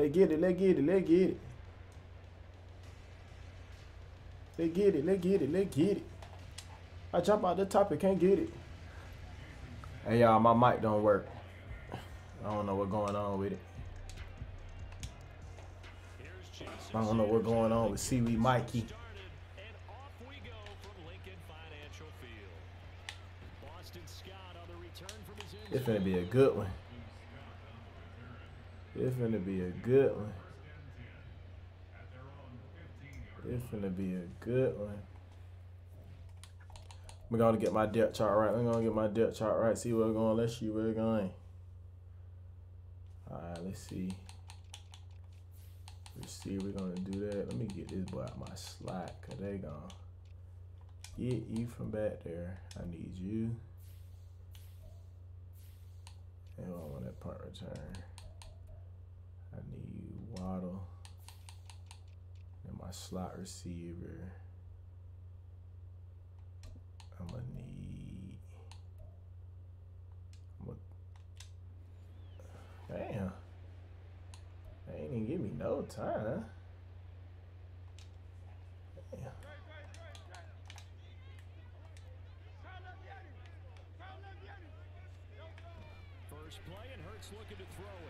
Let's get it. Let's get it. Let's get it. Let's get it. Let's get it. Let's get it. I jump out the top and can't get it. Hey y'all, my mic don't work. I don't know what's going on with it. I don't know what's going on with Seaweed Mikey. It's gonna be a good one. It's gonna be a good one. It's gonna be a good one. We're gonna get my depth chart right. I'm gonna get my depth chart right. See where we're going. Let's see where we're going. All right, let's see. Let's see. We're gonna do that. Let me get this boy out my slack, cause they gonna get you from back there. I need you. And I want that punt return. I Waddle and my slot receiver. I'm gonna need. I'm gonna, damn. They ain't even give me no time. Damn. First play, and Hurts looking to throw it.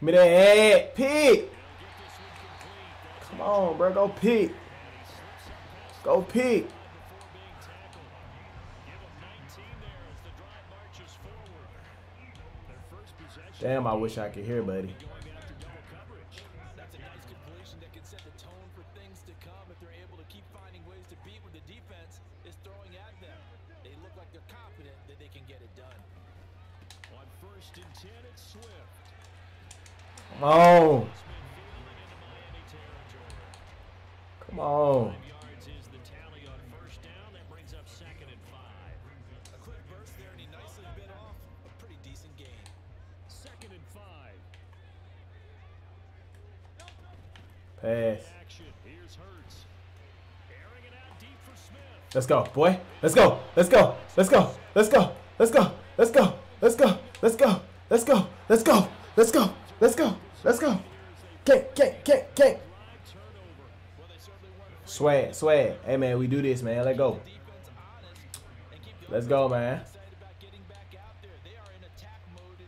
Give me that pete Come on, bro. Go Pete, Go Pete. Damn, I wish I could hear, buddy. Second and five. Pass. Deep for Smith. Let's go. Let's go. Let's go. Let's go. Let's go. Let's go. Let's go. Let's go. Let's go. Let's go. Let's go. Let's go. Let's go. Let's go. Kick, kick, kick, kick. Swag, swag. Hey man, we do this, man. Let go. Let's go, man.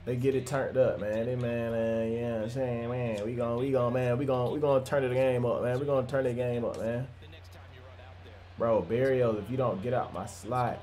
They get it turned up, man. They man, you know I'm saying, man. We gon' we gon' man, we gon' we gonna turn the game up, man. We gonna turn the game up, man. Bro, Berrios, if you don't get out my slot,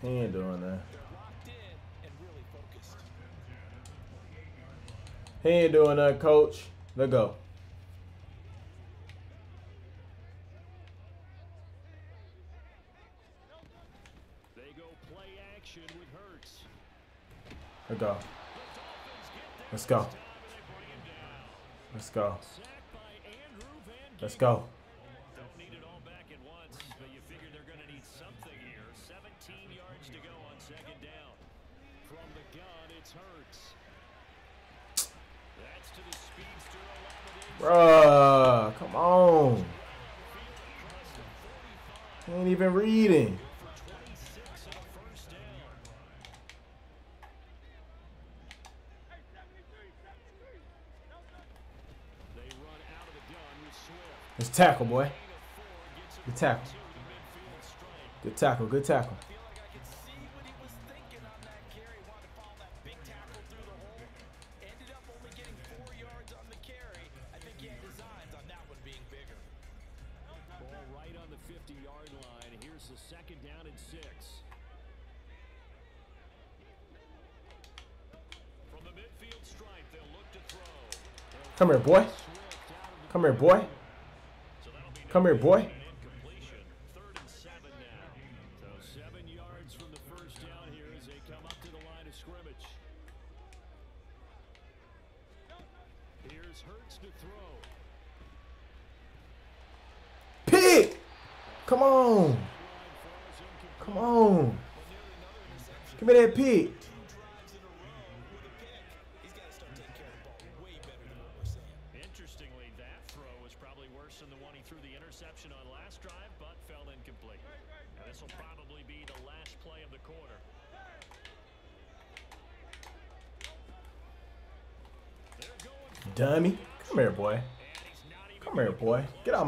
He ain't doing that. He ain't doing that, coach. Let go. They go play action with Hurts. Let's go. Let's go. Let's go. Let's go. Bruh, come on. Ain't even reading. for 26 and a first down. They run out of the gun with Swift. Let's tackle, boy. Good tackle. Good tackle. Good tackle. Come here, boy. Come here, boy. Come here, boy.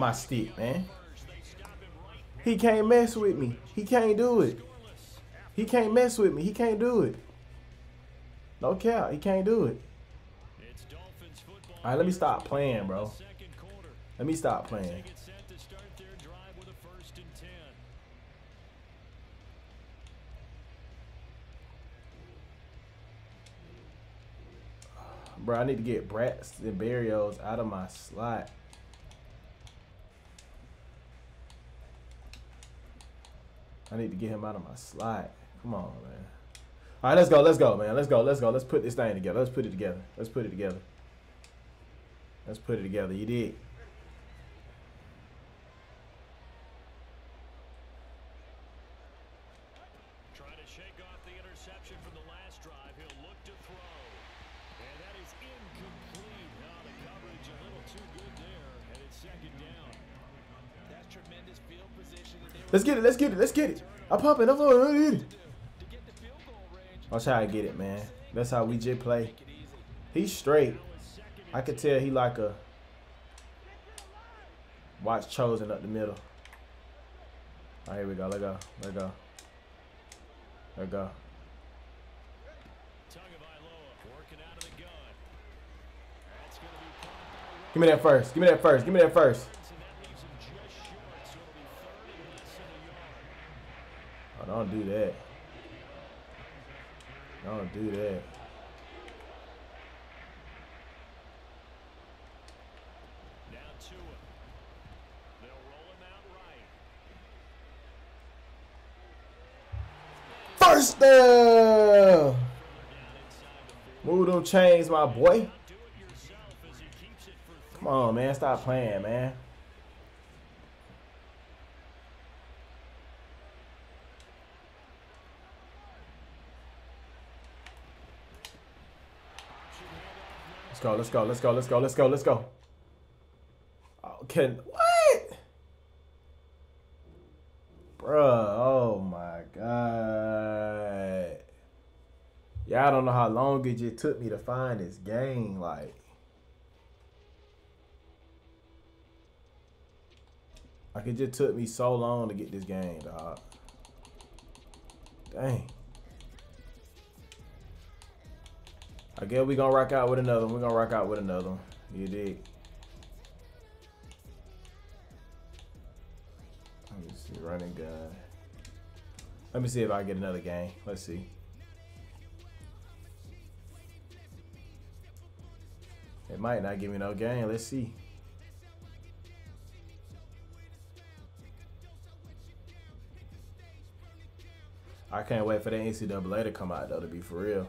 My stick, man. He can't mess with me. He can't do it. He can't mess with me. He can't do it. No cap. He can't do it. All right, let me stop playing, bro. Let me stop playing. Bro, I need to get Braxton Berrios out of my slot. I need to get him out of my slot. Come on, man. All right, let's go. Let's go, man. Let's go. Let's go. Let's put this thing together. Let's put it together. Let's put it together. Let's put it together. You did. Trying to shake off the interception from the last drive. He'll look to throw. And that is incomplete. Now the coverage a little too good there. And it's second down. That's tremendous field position. And they were Let's get it. Let's get it. Let's get it. I pump it. I'm going. Watch how I get it, man. That's how we just play. He's straight. I could tell he like a watch chosen up the middle. All right, here we go. Let go. Let go. Let go. That's Give me that first. Give me that first. Give me that first. Williams, and that leaves him just short. So it'll be third and less than a yard. Oh, don't do that. Don't do that. Now Tua. They'll roll him out right. First down. Move them chains, my boy. Do it yourself as he keeps it for Come on, man. Stop playing, man. Let's go, let's go, let's go, let's go, let's go, let's go. Oh, can what? Bruh, oh my god. Y'all don't know how long it just took me to find this game. Like, like it just took me so long to get this game, dog. Dang. Guess we gonna rock out with another one. we gonna rock out with another one. You dig? Let me see. Running gun. Let me see if I get another game. Let's see. It might not give me no game. Let's see. I can't wait for the NCAA to come out though. To be for real.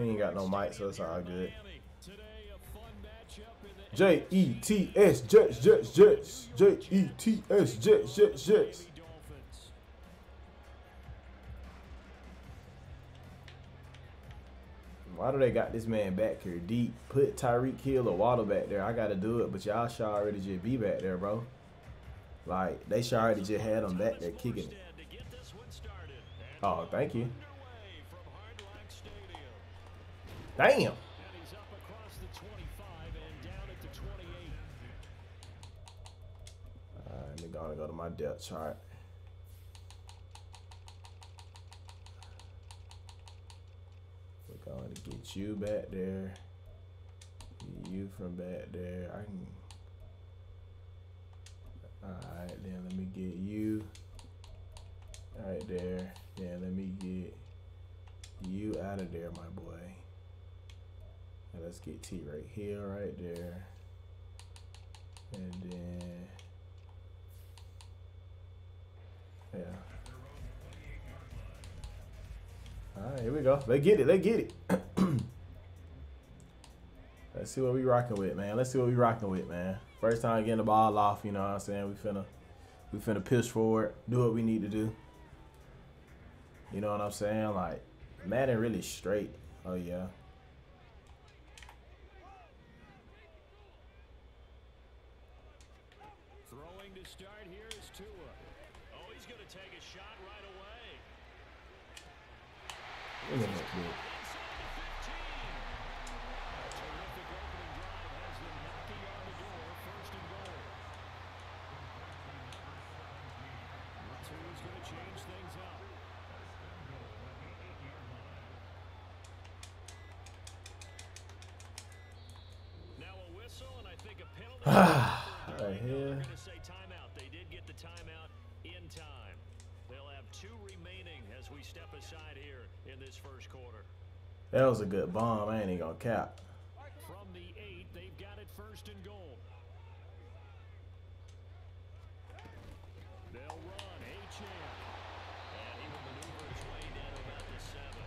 He ain't got no mic, so it's all good. Miami. Today, a fun matchup in the J E T S Jets Jets Jets J E T S Jets Jets Jets. Why do they got this man back here deep? Put Tyreek Hill or Waddle back there. I gotta do it, but y'all should already just be back there, bro. Like they should already just had him back there kicking it. Instead, to get this one started. And Oh, thank you. underway from Hard Rock Stadium. Damn. And he's up across the 25 and down at the 28. Alright, me gonna go to my depth chart. We're going to get you back there. You from back there. I can. Alright, then let me get you right there. Then let me get you out of there, my boy. Let's get T right here, right there. And then. Yeah. All right, here we go. Let's get it. Let's get it. Let's see what we rocking with, man. Let's see what we rocking with, man. First time getting the ball off, you know what I'm saying? We finna we finna push forward, do what we need to do. You know what I'm saying? Like Madden really straight. Oh yeah. It won't look good. That was a good bomb. I ain't even gonna cap. From the eight, they've got it first and goal. They'll run. And he will maneuver his way down to about the seven.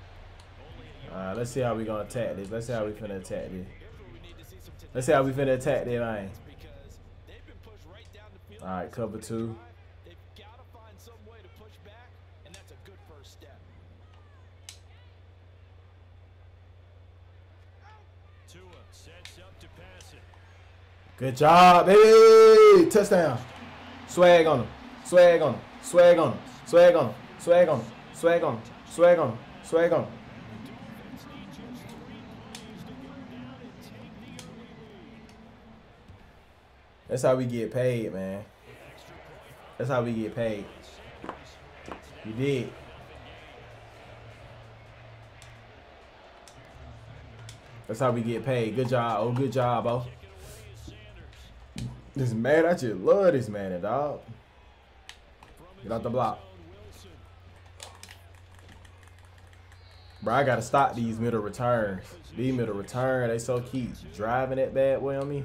Only a yard Alright, let's see how we gonna attack this. Let's see how we finna attack this. Here's where we need to Let's see how we finna attack this, man. because they've been Good job, baby. Touchdown. Swag on him. Swag on him. Swag on him. Swag on him. Swag on him. Swag on him. Swag on him. Swag on him. That's how we get paid, man. That's how we get paid. You did. That's how we get paid. Good job. Oh, good job, oh. This man, I just love this man, dog. Get out the block. Bro, I gotta stop these middle returns. These middle return, they so keep driving that bad way on me.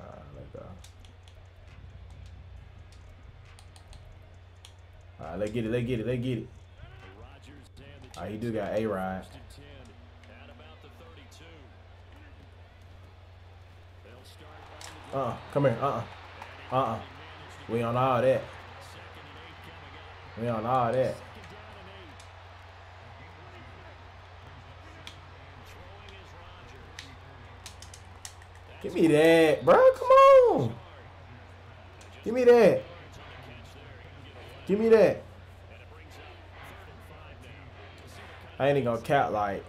Alright, let go. Alright, let's get it, let's get it, let's get it. Oh, you do got A ride. Uh, uh come here. Uh, uh, uh, We on all that. We on all that. Give me that, bro. Come on. Give me that. Give me that. I ain't even gonna count like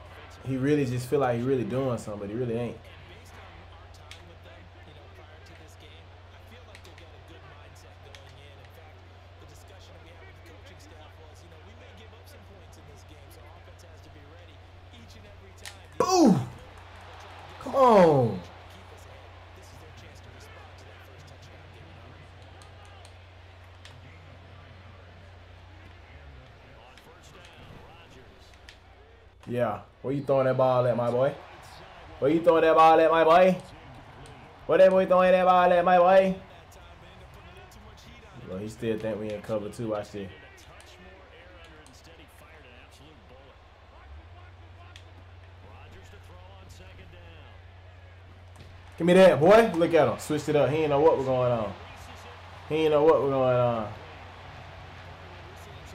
he really just feel like he really doing something, but he really ain't. Based on our time with them, you know, prior to this game, I feel like they've got a good mindset going in. In fact, the discussion that we had with the coaching staff was, you know, we may give up some points in this game, so offense has to be ready each and every time. Ooh, come on. Keep us ahead. This is their chance to respond to that first touchdown given up. Yeah. Where you throwing that ball at, my boy? Where you throwing that ball at, my boy? Where that boy throwing that ball at, my boy? Well, he still think we in cover too. Watch this. Give me that, boy. Look at him. Switched it up. He ain't know what was going on. He ain't know what was going on.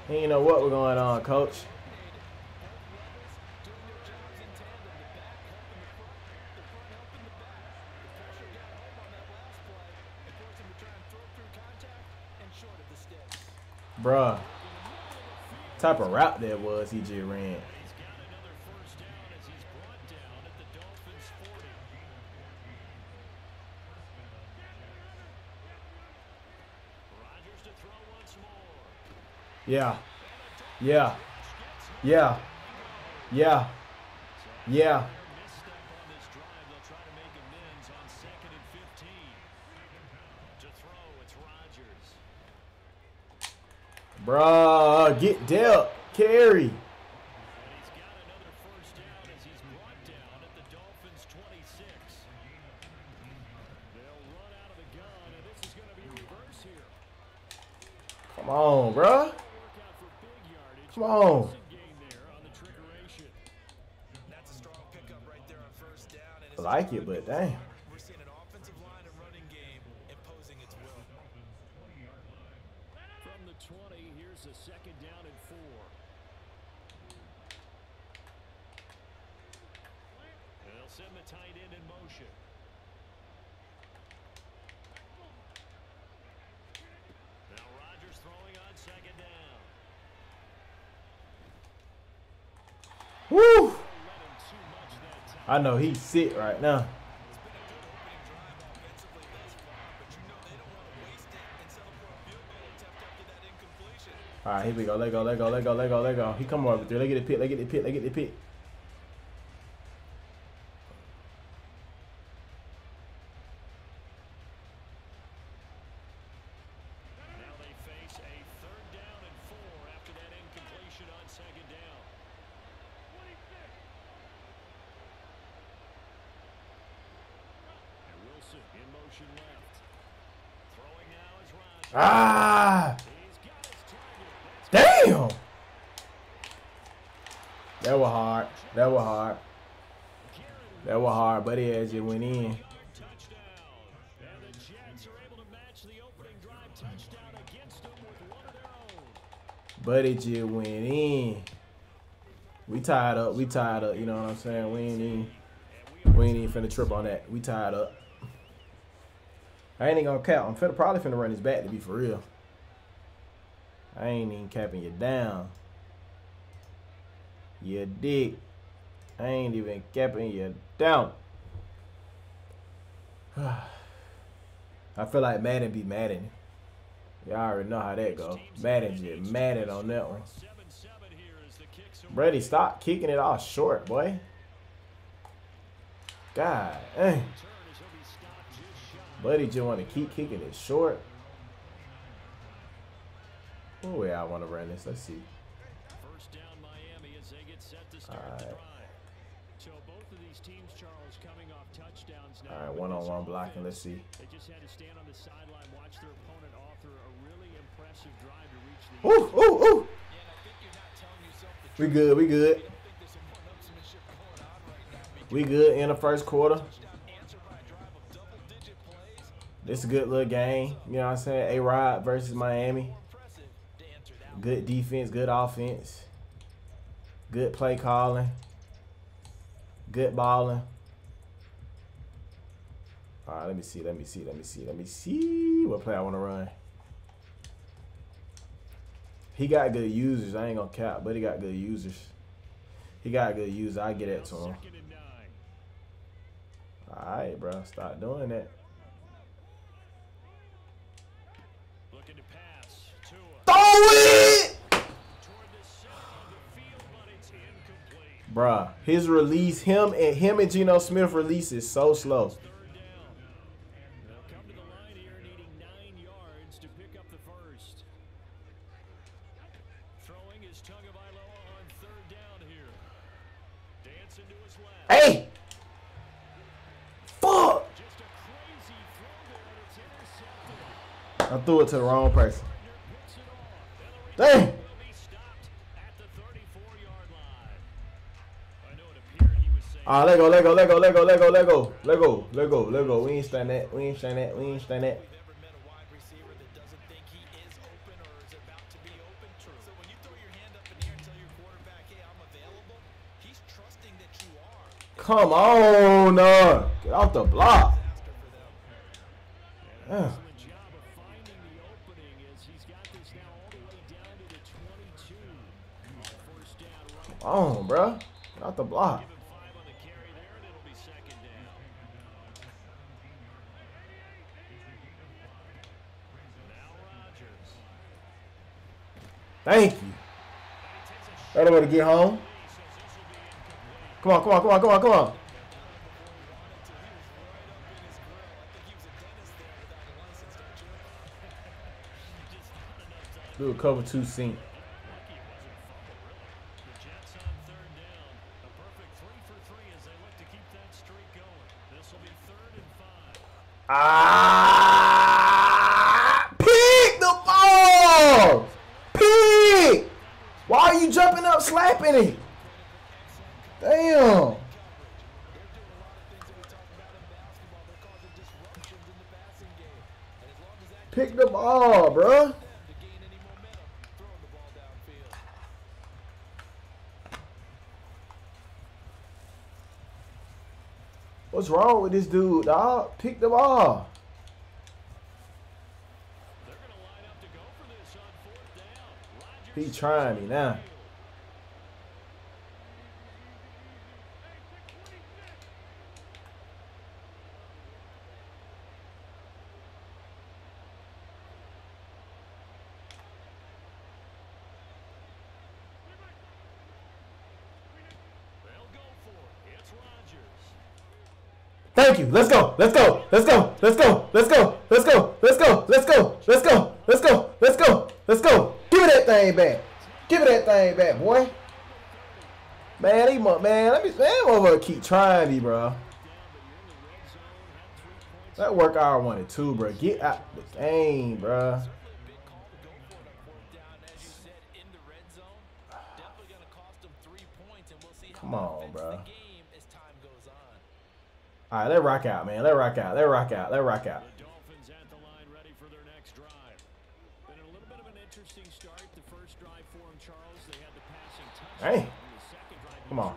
He ain't know what was going on, coach. Bruh. Type of route that was he just ran. He's got another first down as he's brought down at the Dolphins' 40. Rodgers to throw once more. Yeah. Yeah. Yeah. Yeah. Yeah. Misstep on this drive. They'll try to make amends on second and 15. To throw, it's Rodgers. Bruh. Get dealt. Carry. And he's got another first down as he's brought down at the Dolphins' 26. They'll run out of the gun, and this is going to get reverse Carry. Come on, bruh. Come on. Decent gain there on the trickeration. That's a strong pickup right there on first down. And I it's like it, but dang. We're seeing an offensive line and running game imposing its will. From the 20, here's a second down and four. And they'll send the tight end in motion. Now Rodgers throwing on second down. Woo. Don't let him too much that time. I know he's sick right now. It's been a good opening drive offensively thus far, but you know they don't want to waste it and settle for a field know he's after right now. All right, here we go. Let go, let go, let go, let go, let go. He come over through. Let get the pit, let get the pit, let get the pit. But it just went in. We tied up. We tied up. You know what I'm saying? We ain't even, we ain't even finna trip on that. We tied up. I ain't even gonna cap. I'm finna, probably finna run his back to be for real. I ain't even capping you down. You dick. I ain't even capping you down. I feel like Madden be Madden. Y'all already know how that go. Madden just Madden on that one. 7-7 here as the kicks away. Brady, stop kicking it off short, boy. God, dang. Turn as he'll be stopped just shy. Buddy just want to keep kicking it short. Oh, yeah, I want to run this. Let's see. First down All right, but one on one blocking. Let's see. They just had to stand on the sideline, watch their opponent author a really impressive drive to reach the Ooh, ooh, ooh. Yeah, I think you're not telling yourself We good. We good. I think there's some one-upsmanship going on right now. because We good in the first quarter. touchdown a drive of double-digit plays. This is a good little game. You know what I'm saying? A Rod versus Miami. More impressive to answer that one. Good defense, good offense. Good play calling. Good balling. All right, let me see. Let me see. Let me see. Let me see what play I want to run. He got good users. I ain't gonna cap, but he got good users. He got good users. I get that to him. All right, bro. Stop doing that. Throw it. Bruh, His release, him and him and Geno Smith release is so slow. Threw it to the wrong person. Off. Dang! Will be the 34-yard line. I know it appeared he was saying Ah, let go, let go, let go, let go, let go, let go, let go, let go, let go. We ain't stand that. We ain't stand that. We ain't stand that. We've ever met a wide receiver that doesn't think he is open or is about to be open. True. So when you throw your hand up in the air and tell your quarterback, hey, I'm available, he's trusting that you are. Come on, uh, get off the block. Disaster for them. Yeah. excellent job of finding the opening as he's got this now all the way down to the 22. First down, right. Come on, bruh. Get off the block. Give him five on the carry there, and it'll be second down. Now Rodgers. Thank you. That way to get home. Come on, come on, come on, come on, come on. A cover two sink. What's wrong with this dude, dog? Pick the ball. He trying me now. Let's go. Let's go. Let's go. Let's go. Let's go. Let's go. Let's go. Let's go. Let's go. Let's go. Let's go. Let's go. Give me that thing back. Give me that thing back, boy. Man, he man, let me man over keep trying me, bro. That work I wanted too, bro. Get out the game, bro. Come on, affects bruh. the game as time goes on. All right, let rock out, man. Let rock out. Let rock out. Let rock out. The Dolphins at the line ready for their next drive. Been a little bit of an interesting start. The first drive for Charles, they had the passing touchdown. Hey. On the second drive, Come on.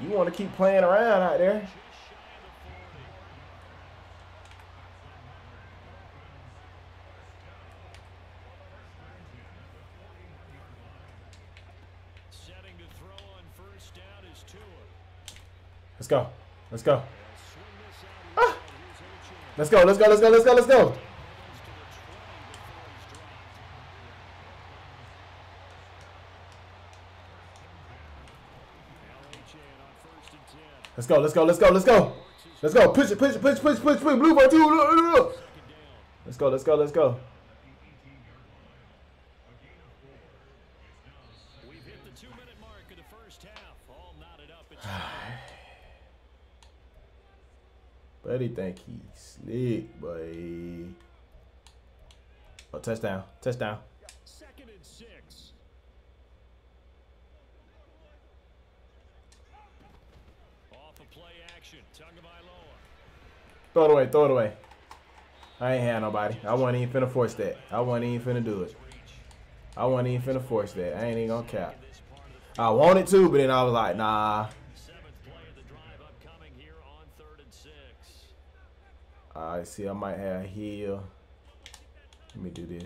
You want to keep playing around out there. Let's go. Let's go. Ah! Let's go. Let's go. Let's go. Let's go. Let's go. Let's go. Let's go. Let's go. Let's go. Let's go. Let's go. Push it. Push it. Push. Push. Push. Push. Blue ball. Two. Let's go. Let's go. Let's go. We've hit the two-minute mark of the first half. All knotted up. It's Buddy think he's slick, boy. Oh, touchdown. Touchdown. second and six. Off of play action. Tagovailoa. Throw it away. Throw it away. I ain't had nobody. I wasn't even finna force that. I wasn't even finna do it. I wasn't even finna force that. I ain't even gonna cap. I wanted to, but then I was like, nah. Here. I see. I might have heel. Let me do this.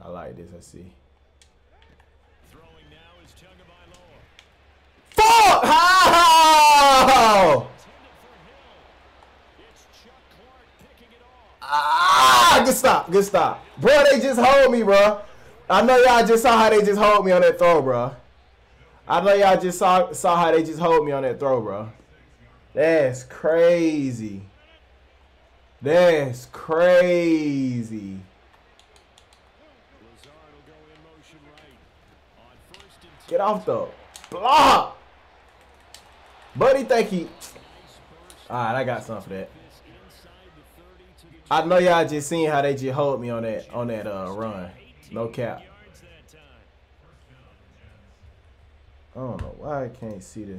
I like this. I see. Throwing now is Tagovailoa. Fuck! How? Intended for Hill. It's Chuck Clark picking it off. Ah! Good stop. Good stop. Bro, they just hold me, bro. I know y'all just saw how they just hold me on that throw, bro. I know y'all just saw saw how they just hold me on that throw, bro. That's crazy. That's crazy. Get off the block. Buddy thank you. Alright, I got something for that. This inside the 30 to the I know y'all just seen how they just hold me on that on that uh run. No cap. I don't know why I can't see the.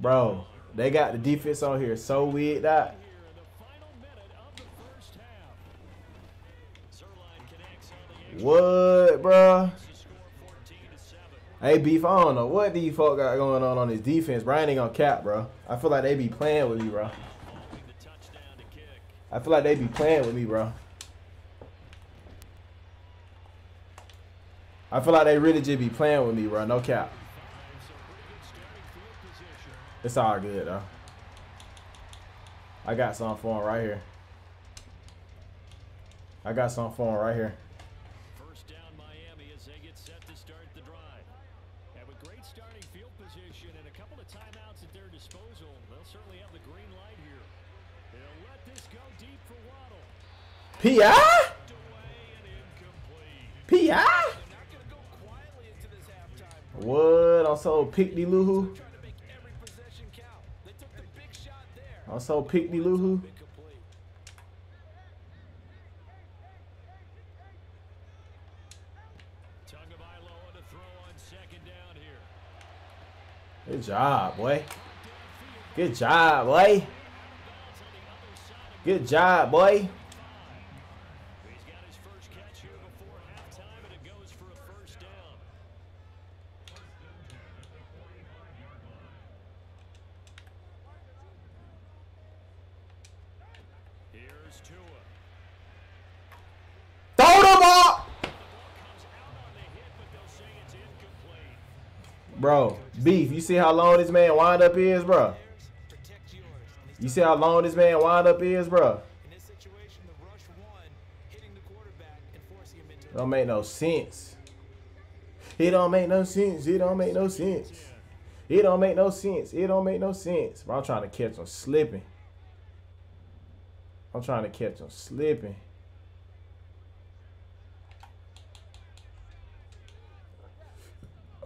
Bro, they got the defense on here so weird that. The the the What, bruh? to score 14 to 7. Hey, Beef, I don't know what these fuck got going on on this defense, Brian ain't gonna cap, bro. I feel like they be playing with me, bro. The. I feel like they be playing with me, bro. I feel like they really just be playing with me, bro. No cap. So pretty good starting field position. It's all good, though. I got something for him right here. I got something for him right here. First down Miami as they get set to start the drive. Have a great starting field position and a couple of timeouts at their disposal. They'll certainly have the green light here. They'll let this go deep for Waddle. P.I.? Tucked away and incomplete. P.I.? They're not going to go second down here. Good job, boy. Good job, boy. Good job, boy. He's got his first catch here before halftime, and it goes for a first down. Here's Tua. Throw them up! Comes out on the hit, but they'll say it's incomplete. Bro, Beef, you see how long this man wind up is, bro? You see how long this man wind up is, bro? Don't make no sense. It don't make no sense. It don't make no sense. It don't make no sense. It don't make no sense. Bro, I'm trying to catch him slipping. I'm trying to catch him slipping.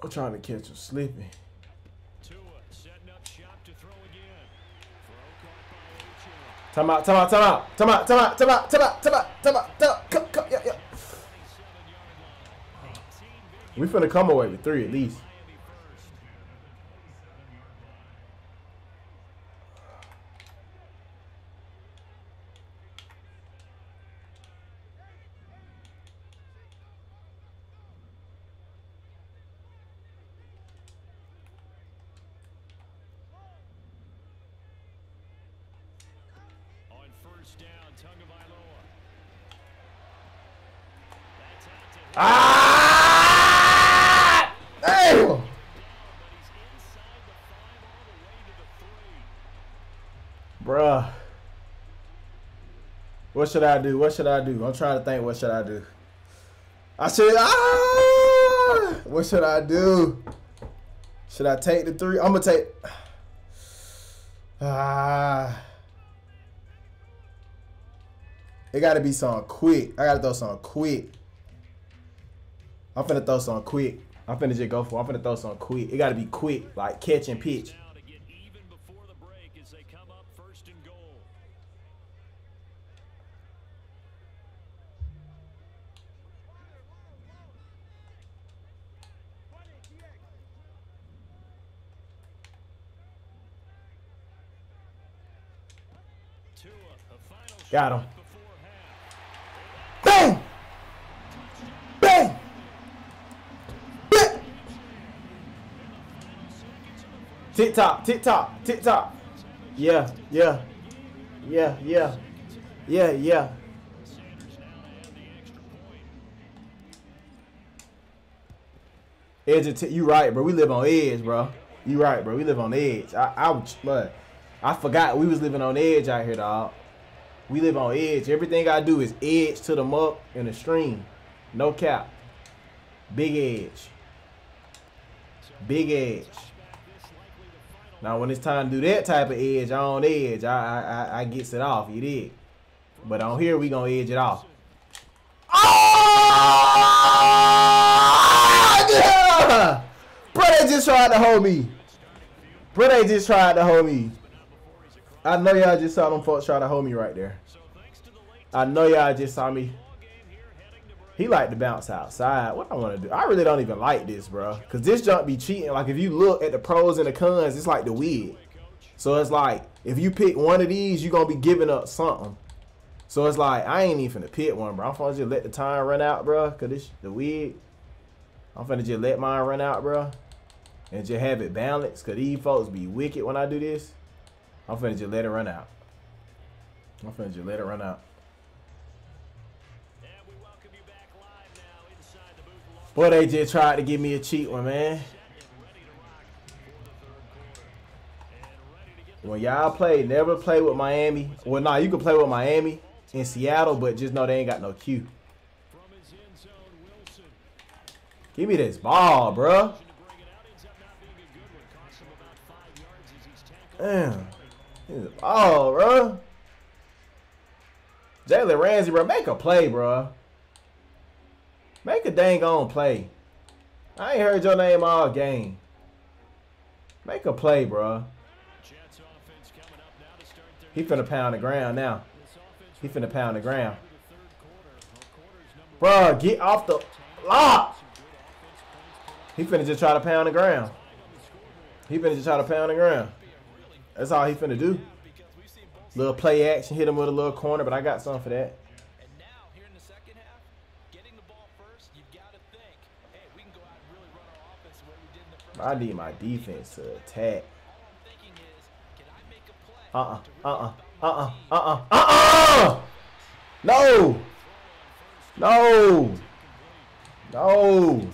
I'm trying to catch him slipping. Time out, time out, time out, time out, time out, time out, time out, time out, time out, time out. Come, come, yeah, yeah. 27-yard line. 18 big We finna come away with three at least. Miami first. First down. Tagovailoa. That's out to him. Ah! Damn! But he's inside the five all the way to the three. Bruh. What should I do? What should I do? I'm trying to think what should I do. I should ah! What should I do? Should I take the three? I'm gonna take ah It gotta be something quick. I gotta throw something quick. I'm finna throw something quick. I'm finna just go for it. I'm finna throw something quick. It gotta be quick, like catch and pitch. Got to Tick tock, tick tock, tick tock. Yeah, yeah, yeah, yeah, yeah, yeah. Edge you right, bro. We live on edge, bro. You right, bro. We live on edge. I, I, I forgot we was living on edge out here, dog. We live on edge. Everything I do is edge to the muck and the stream. No cap. Big edge. Big edge. Now when it's time to do that type of edge, on edge. I I I, I gets it off. You did. But on here we gonna edge it off. Oh! Yeah! Bro, they just tried to hold me. Bro, they just tried to hold me. I know y'all just saw them folks try to hold me right there. I know y'all just saw me. He like to bounce outside. What I want to do? I really don't even like this, bro. Cause this jump be cheating. Like if you look at the pros and the cons, it's like the wig. So it's like if you pick one of these, you're gonna be giving up something. So it's like I ain't even finna pick one, bro. I'm finna just let the time run out, bro. Cause this the wig. I'm finna just let mine run out, bro, and just have it balanced. Cause these folks be wicked when I do this. I'm finna just let it run out. I'm finna just let it run out. Boy, they just tried to give me a cheat one, man. When y'all play, never play with Miami. Well, nah, you can play with Miami in Seattle, but just know they ain't got no Q. Give me this ball, bruh. Damn. This ball, bruh. Jalen Ramsey, bro, make a play, bruh. Make a dang on play. I ain't heard your name all game. Make a play, their He finna pound the ground now. He finna pound the ground. Bruh, get off the lock. He finna just try to pound the ground. He finna just try to pound the ground. That's all he finna do. Little play action, hit him with a little corner, but I got something for that. I need my defense to attack. Uh-uh, uh-uh, uh-uh, uh-uh, uh-uh! No! No! No!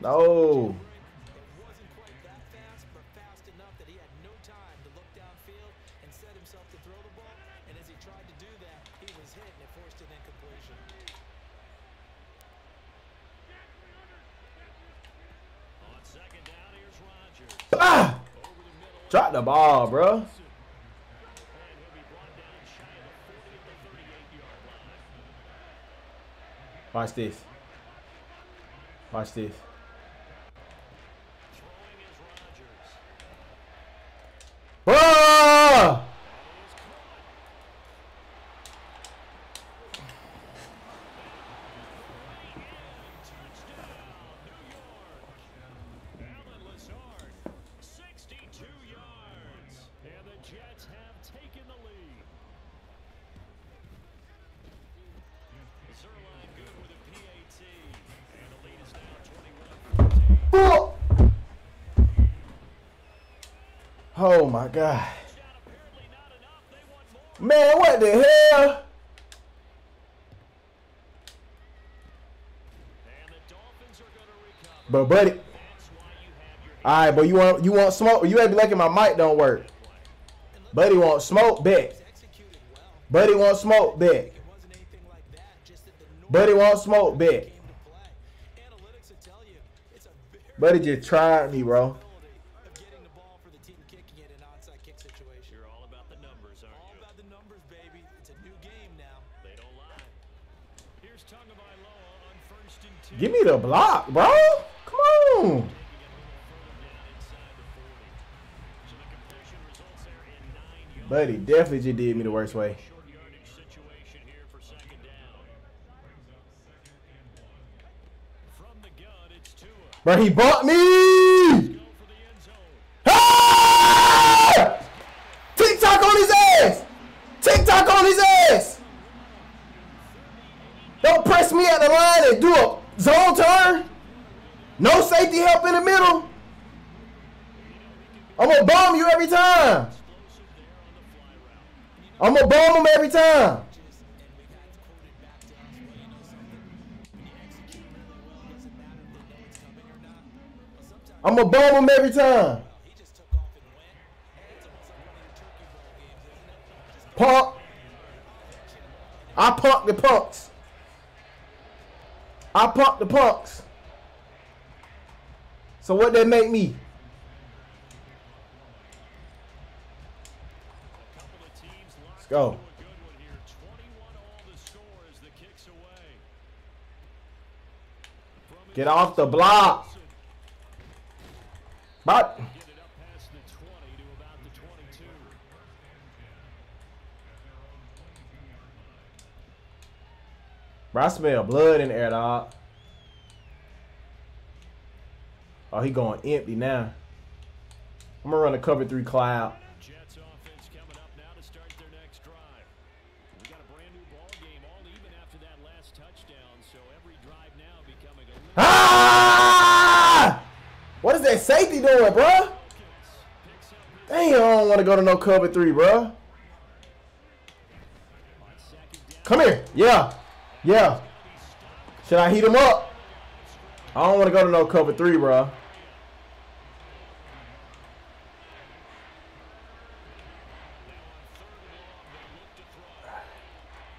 No! Shot the ball, bro. Watch this. Watch this. Bruh! my God. Man, what the hell? But buddy. Alright, but you want you want smoke? You ain't be lucky my mic don't work. Buddy want smoke back. Buddy want smoke back. Buddy want smoke back. Buddy just tried me, bro. Give me the block, bro. Come on. Taking it a little further down inside the 40. So the completion results there in nine yards. Buddy definitely just did me the worst way. Bro, he bought me. Go for the end zone. Ah! TikTok on his ass. TikTok on his ass. Don't press me at the line and do a zone turn. No safety help in the middle. I'm gonna bomb you every time. I'm gonna bomb him every time. I'm gonna bomb him every time. Punk. I punk the punks. I punk the punks. So what that make me? A couple of teams locked Let's go. into a good one here. 21 all the score as the kicks away. From Get off the block. But Get it up past the 20 to about the 22. bro, I smell blood in the air, dog. Oh, he going empty now. I'm gonna run a cover three cloud. Jets offense coming up now to start their next drive. We got a brand new ball game, all even after that last touchdown. So every drive now becoming a little Ah! What is that safety doing, bro? Dang, I don't want to go to no cover three, bro. Come here. Yeah. Yeah. Should I heat him up? I don't want to go to no cover three, bro.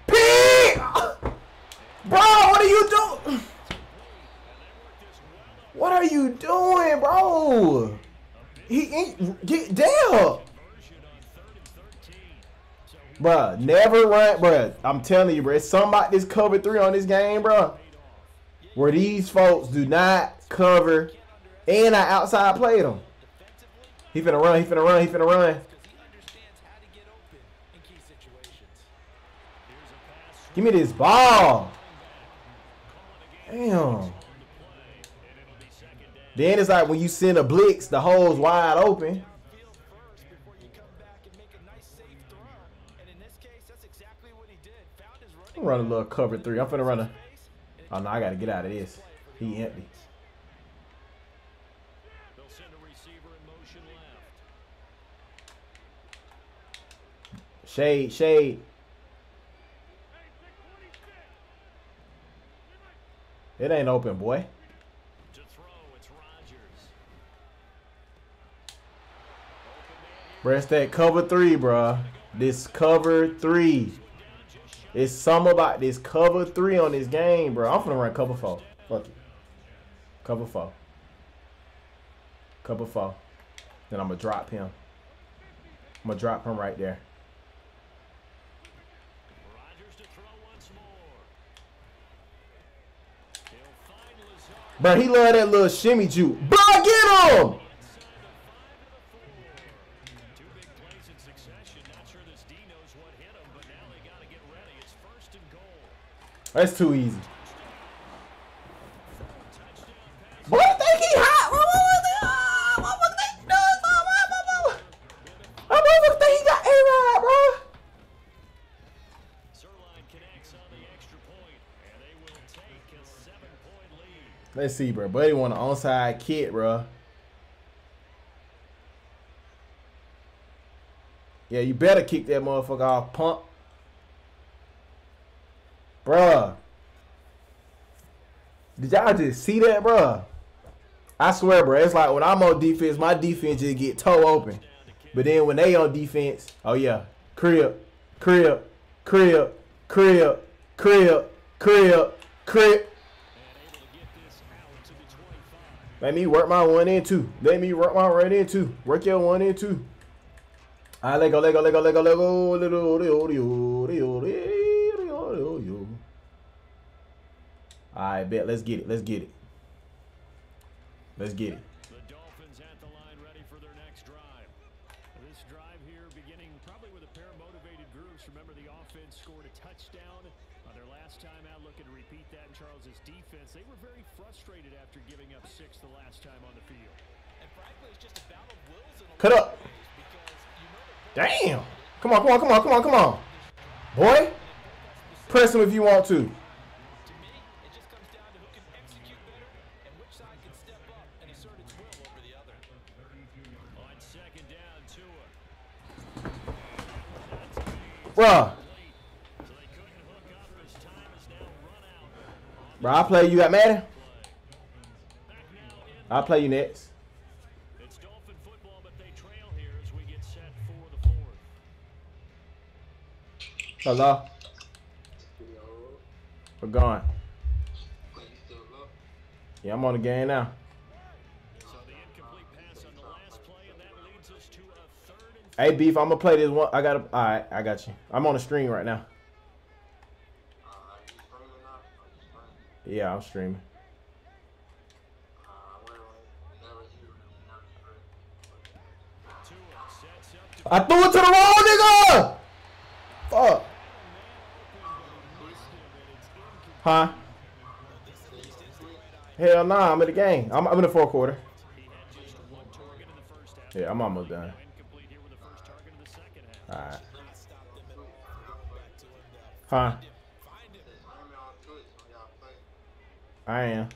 Pete! Bro, what are you doing? What are you doing, bro? He ain't get down. Version on third and 13. So never run, bruh. I'm telling you, bruh. It's something about this cover three on this game, bruh. Where these folks do not cover and I outside played them. He finna run, he finna run, he finna run. Give me this ball. Damn. Then it's like when you send a blitz, the hole's wide open. I'm running a little cover three. I'm finna run a. Oh no, I gotta get out of this. He empty. Shade, shade. It ain't open, boy. Bruh, that cover three, bruh. This cover three. It's something about this cover three on this game, bro. I'm finna run cover four. Fuck it. Cover four. Cover four. Then I'm gonna drop him. I'm gonna drop him right there. Bro, he love that little shimmy juke. Bro, get him! Two big plays in succession. Not sure this D knows what hit him, but now they got to get ready. It's first and goal. That's too easy. Touchdown pass. Boy, I think he hot. What was it? Ah, What was that? No, what, what, what, what? I motherfucker think he got A-Rod, bro. Zuerlein connects on the extra point, and they will take a seven-point lead. Let's see, bro. Buddy want an onside kick, bro. Yeah, you better kick that motherfucker off, pump. Did y'all just see that, bro? I swear, bro. It's like when I'm on defense, my defense just get toe open. But then when they on defense, oh yeah, crib, crib, crib, crib, crib, crib, crib. Let me work my one and two. Let me work my right and two. Work your one and two. All right, let go, let go, let go, let go, let go. All right, bet. Let's get it. Let's get it. Let's get it. The Dolphins at the line ready for their next drive. This drive here beginning probably with a pair of motivated groups. Remember the offense scored a touchdown on their last time out looking to repeat that in Charles's defense. They were very frustrated after giving up six the last time on the field. And frankly, it's just a battle of wills in Cut up. of ways because you know that Damn. Come on, come on, come on, come on, come on. Boy, press him if you want to. To me, it just comes down to who can execute better and which side can step up and assert its will over the other. On second down, Tua. Bruh. So they couldn't hook up. His time is now run out. Bro, I play you got Madden? I'll play you next. It's Dolphin football, but they trail here as we get set for the fourth. Hello? We're going. Yeah, I'm on the game now. Hey, Beef, I'm gonna play this one. I got to All right, I got you. I'm on the stream right now. Yeah, I'm streaming. To I threw it to the wrong nigga! Fuck. Huh? Hell nah, I'm in the game. I'm, I'm in the fourth quarter. Yeah, I'm almost done. Huh? I am.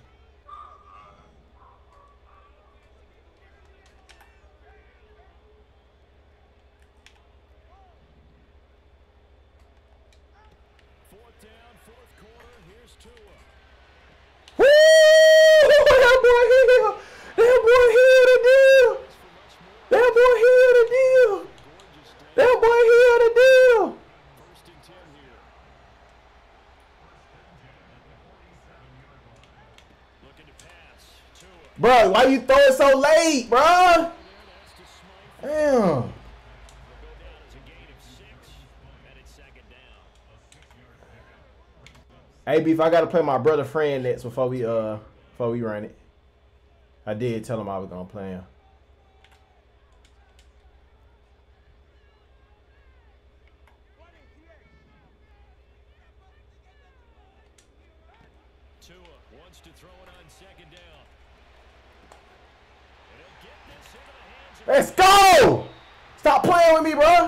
Fourth down, fourth quarter. Here's Tua. Woo! That boy here. That boy here the deal. That boy here the deal. That boy here the deal. First and ten here. Looking to pass. Tua. Bro, why you throw it so late, bro? Damn. Hey, beef, I gotta play my brother friend next before we uh before we run it. I did tell him I was gonna play him. Tua wants to throw it on second down. And he'll get this into the hands of Let's go! Stop playing with me, bro. first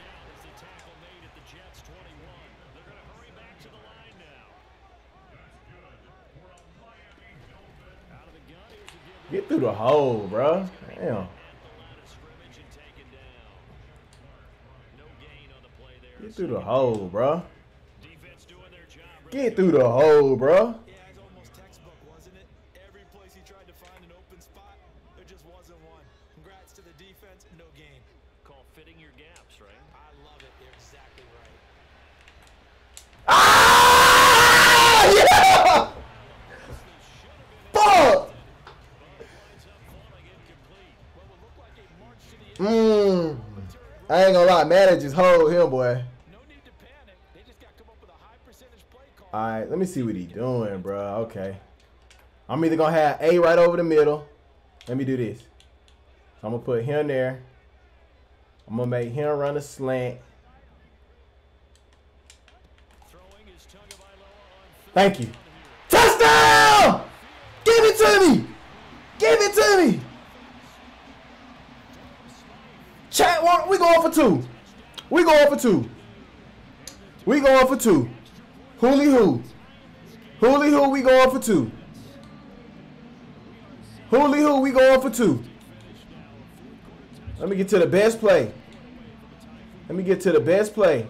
down as the tackle made at the Jets 21. They're going to hurry back to the line now. Out of the gun, here's a give Get through the hole, bro. Damn. at the line of scrimmage and taken down. No gain on the play there. Get through the hole, bro. Get through the hole, bro. Let me see what he doing, bro. Okay. I'm either gonna have A right over the middle. Let me do this. So I'm gonna put him there. I'm gonna make him run a slant. Thank you. Touchdown! Give it to me! Give it to me! Chat, we going for two. We going for two. We going for two. Hooly hoo. Hooly hoo, we going for two. Hooly hoo, we going for two. Let me get to the best play. Let me get to the best play.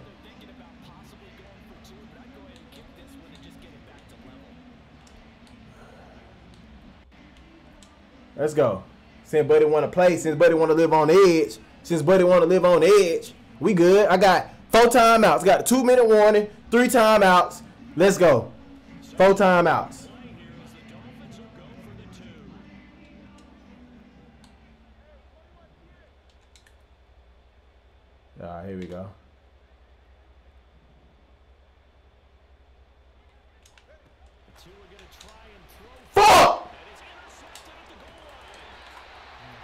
Let's go. Since Buddy want to play, since Buddy want to live on edge, since Buddy want to live on edge, we good. I got four timeouts. Got a two minute warning, three timeouts. Let's go. Four timeouts. All right, here we go. Fuck!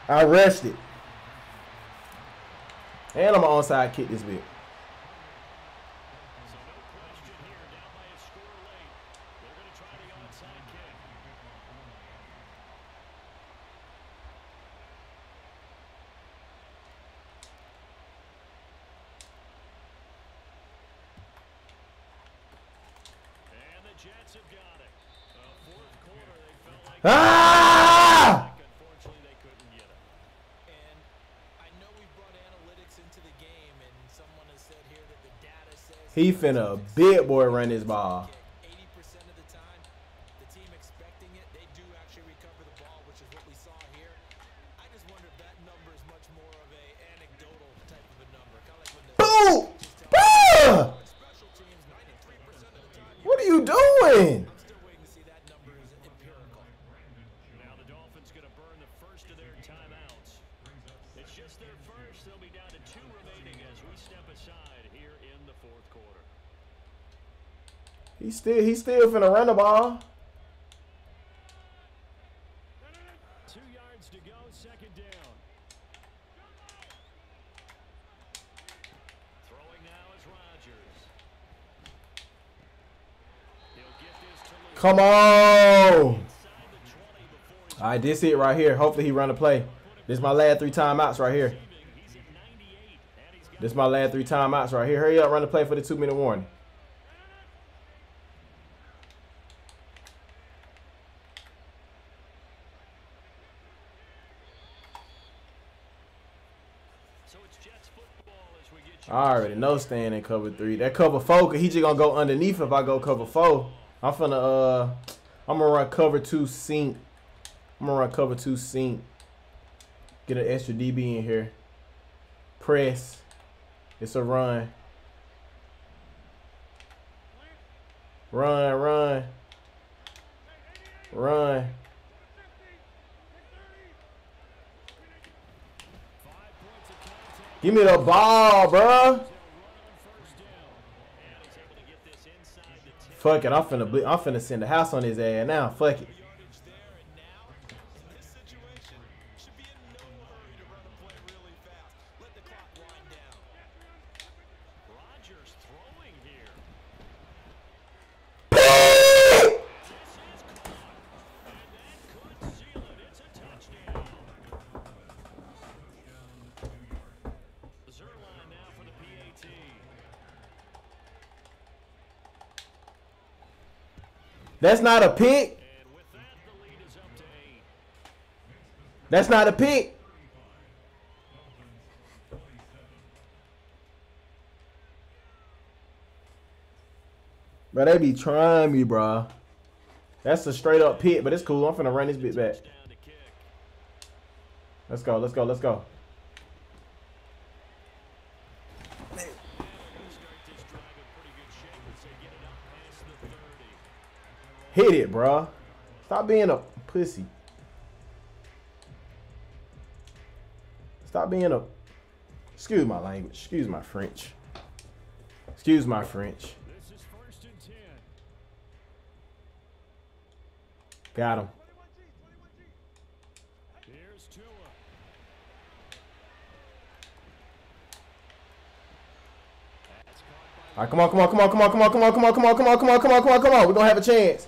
I rested. And I'm on onside kick this bit. He finna big boy run his ball. Eighty percent of the time, the team expecting it, they do actually recover the ball, which is what we saw here. I just wonder if that number is much more of a anecdotal type of a number, kind of like when the Boom! Ah! special teams, ninety-three percent of the time. What are you doing? I'm still waiting to see that number is empirical. Now the Dolphins going to burn the first of their timeouts. It's just their first. They'll be down to two remaining as we step aside here in the fourth quarter. He still finna run the ball. Two yards to go, second down. Throwing now is Rodgers. He'll get this to Come on. Inside the 20 before he's All right, this it right here. Hopefully he run the play. This is my last three timeouts right here. leaving. He's at 98, and he's got This is my last three timeouts right here. Hurry up, run the play for the two minute warning. So it's Jets football as we get you I already know staying in cover three. That cover four, he just gonna go underneath if I go cover four. I'm finna uh I'm gonna run cover two sink. I'm gonna run cover two sink. Get an extra DB in here. Press. It's a run. Run, run. Run. Give me the ball, bro. Fuck it. I'm finna, I'm finna send the house on his ass now. Fuck it. That's not a pick. That's not a pick. But they be trying me, bro. That's a straight up pick, but it's cool. I'm finna run this bit back. Let's go, let's go, let's go. And they're going to start this drive in pretty good shape as they get it up past the 30. Hit it, bro. Stop being a pussy. Stop being a. Excuse my language. Excuse my French. Excuse my French. This is first and 10. Got him. Here's Tua. That's caught by All right, come on, come on, come on, come on, come on, come on, come on, come on, come on, come on, come on, come on, come on. We're gonna have a chance.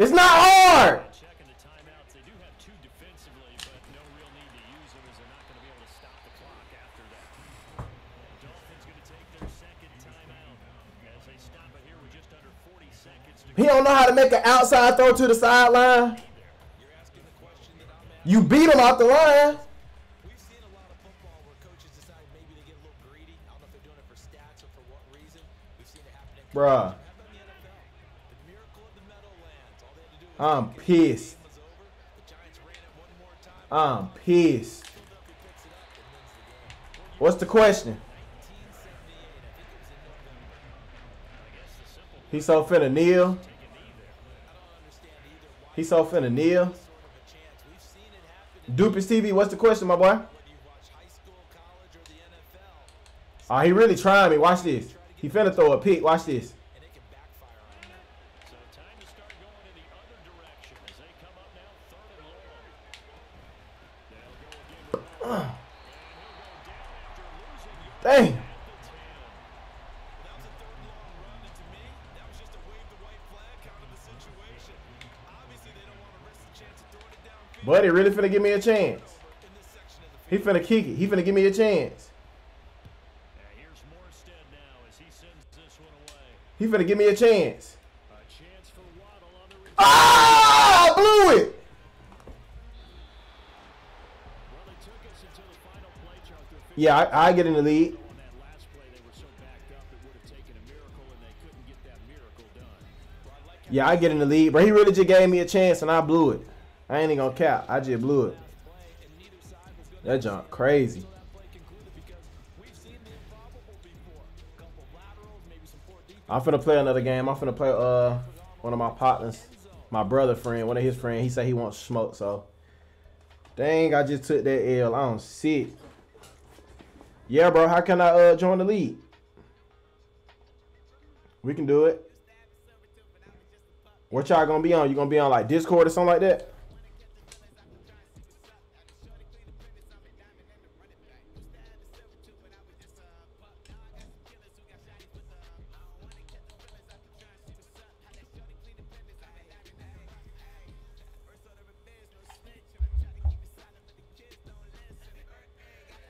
It's not hard. Checking the timeouts. They do have two defensively, but no real need to use them as they're not going to be able to stop the clock after that. Dolphins going to take their second timeout as they stop it here with just under 40 seconds to He don't know how to make an outside throw to the sideline. You're asking the question that I'm asking. You beat him off the line. Up and wins the game. What's the question? 1978, I think it was in November. He so finna kneel. He so finna kneel. Dupis TV, what's the question, my boy? Oh, he really trying me. Watch this. He finna throw a pick. Watch this. and it can backfire on them. So time to start going in the other direction as they come up now third and long. They'll go again with Moore. And he'll go down after losing yards Dang. at the 10. That was a third and long run, and to me, that was just a wave the white flag kind of a situation. Obviously, they don't want to risk the chance of throwing it downfield Buddy really finna give me a chance. in this section He finna kick it. He finna give me a chance. Now here's Morstead now as he sends this one away. He finna give me a chance. A chance for Waddle on the return. Ah! Blew it. Well, they took us until the final play, Charles. to officially Yeah, I, I get in the lead. On that last play, they were so backed up, it would have taken a miracle, and they couldn't get that miracle done. Yeah, I get in the lead, but he really just gave me a chance and I blew it. I ain't even gonna cap. I just blew it. Play, and neither side was going That jump crazy. I'm finna play another game. I'm finna play uh one of my partners, my brother friend, one of his friends. He said he wants smoke, so dang, I just took that L. I'm sick. Yeah, bro. How can I uh join the league? We can do it. What y'all gonna be on? You gonna be on like Discord or something like that?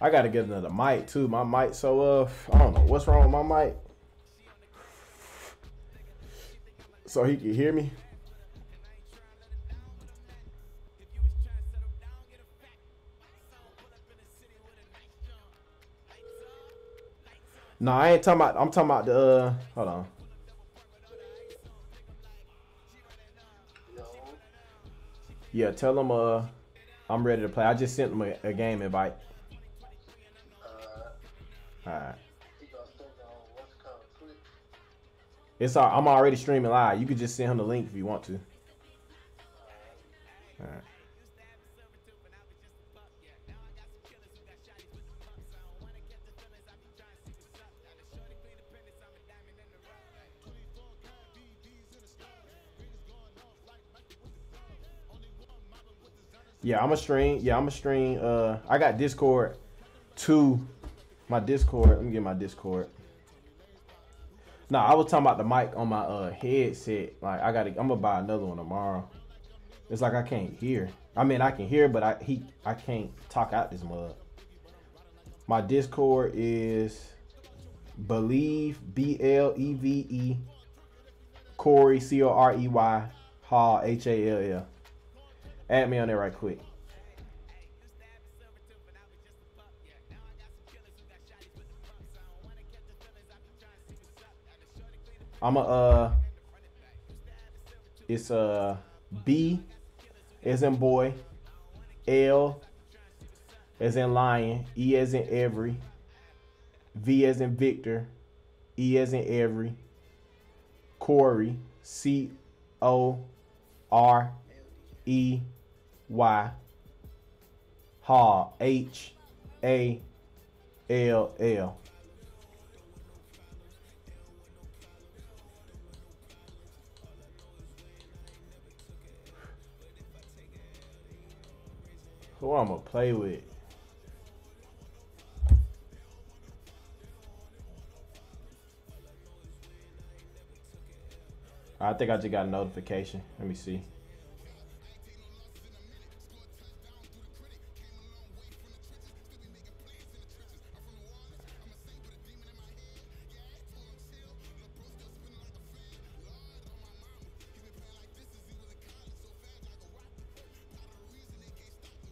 I gotta get another mic too. My mic so uh I don't know what's wrong with my mic. So he can hear me. No, I ain't talking about. I'm talking about the. Uh, hold on. Yeah, tell him. Uh, I'm ready to play. I just sent him a, a game invite. All right. It's all, I'm already streaming live. You could just send him the link if you want to. All right. Yeah, I'm a stream. Yeah, I'm a stream. Uh, I got Discord to my Discord. Let me get my Discord. No, I was talking about the mic on my uh headset. Like I gotta, I'm gonna buy another one tomorrow. It's like I can't hear. I mean, I can hear, but I he I can't talk out this mug. My Discord is believe B L E V E Corey C O R E Y Hall H A L L. Add me on there right quick. I'm a uh it's uh B as in boy, L as in lion, E as in every, V as in Victor, E as in every, Corey, C O R E Y, Hall, H A L L. Who I'ma play with? I think I just got a notification. Let me see.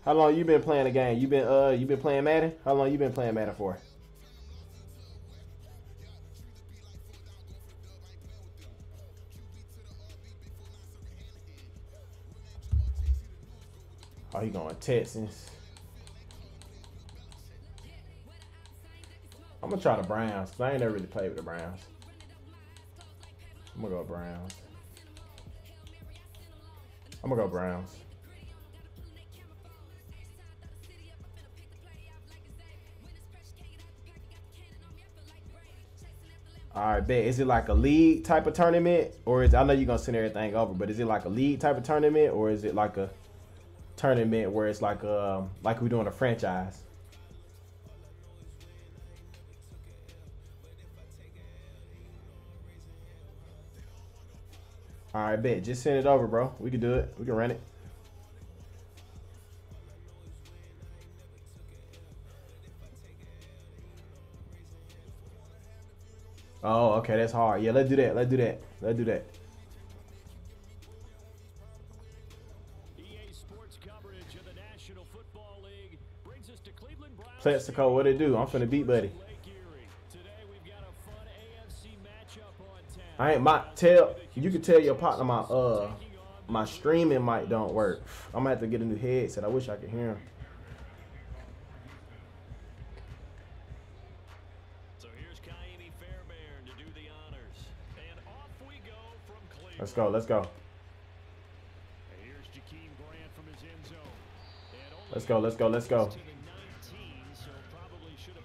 How long you been playing the game? You been uh you been playing Madden? How long you been playing Madden for? Oh, he going Texans. I'm gonna try the Browns because I ain't never really played with the Browns. I'm gonna go Browns. I'm gonna go Browns. All right, bet. Is it like a league type of tournament, or is I know you're gonna send everything over, but is it like a league type of tournament, or is it like a tournament where it's like um like we're doing a franchise? All right, bet. Just send it over, bro. We can do it. We can run it. Okay, that's hard. Yeah, let's do that. Let's do that. Let's do that. EA Sports coverage of the National Football League brings us to Cleveland Browns. Plexico, what it do? I'm finna beat Buddy. Lake Erie. Today we've got a fun AFC matchup on tap. I ain't my tell. You can tell your partner my uh my streaming mic don't work. I'm gonna have to get a new headset. I wish I could hear him. Let's go. Let's go. And here's Jakeem Grant from his end zone. And only Let's go. Let's go. Let's go. to the 19, so probably should have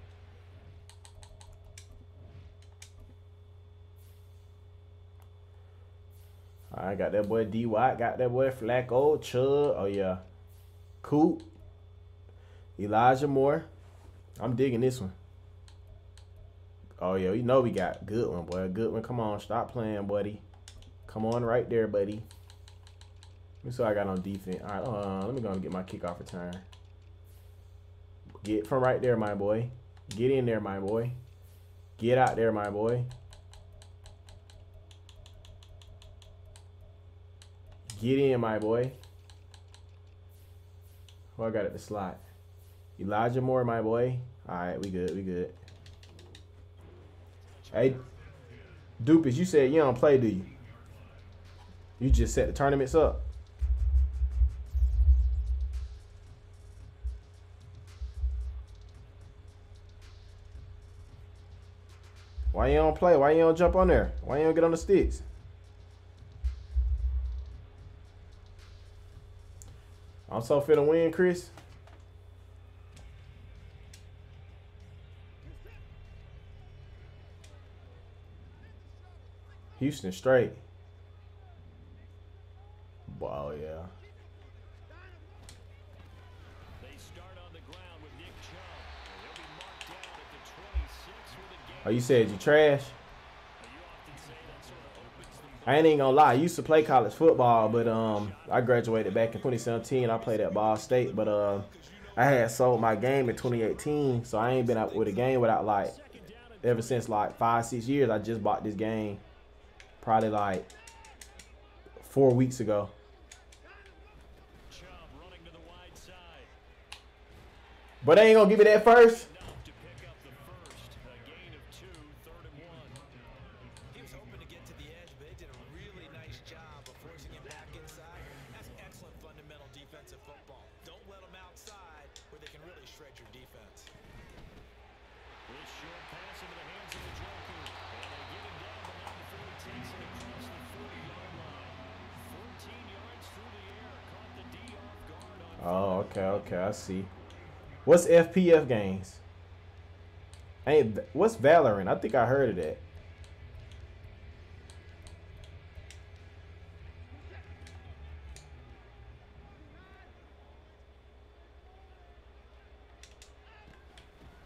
I got that boy D Watt. Got that boy Flacco, Chubb. Oh yeah, Coop, Elijah Moore. I'm digging this one. Oh yeah, you know we got good one, boy. Good one. Come on, stop playing, buddy. Come on, right there, buddy. Let me see what I got on defense. All right, uh, let me go and get my kickoff return. Get from right there, my boy. Get in there, my boy. Get out there, my boy. Get in, my boy. Who I got at the slot? Elijah Moore, my boy. All right, we good. We good. Hey, Dupis, you said you don't play, do you? You just set the tournaments up. Why you don't play? Why you don't jump on there? Why you don't get on the sticks? I'm so fit to win, Chris. Houston straight. Wow, yeah. They start on the ground with Nick Chubb. And he'll be marked down at the 26 with a Oh, you said you trash? You often say that sort of I ain't even gonna lie. I used to play college football, but um, I graduated back in 2017. I played at Ball State, but uh, I had sold my game in 2018, so I ain't been out with a game without like ever since like five, six years. I just bought this game, probably like four weeks ago. Chubb running to the wide side. But they ain't gonna give me that first. Enough to pick up the first. A gain of two, third and one. He was hoping to get to the edge, but they did a really nice job forcing him back inside. That's excellent defensive football. Don't let them outside where they can really shred your defense. This short pass into the hands of the Joker. And they get him down behind the 40, takes it across the 40-yard line. 14 yards through the air. Caught the D off guard on Oh, okay, okay, I see. What's FPF games? Ain't what's Valorant? I think I heard of that.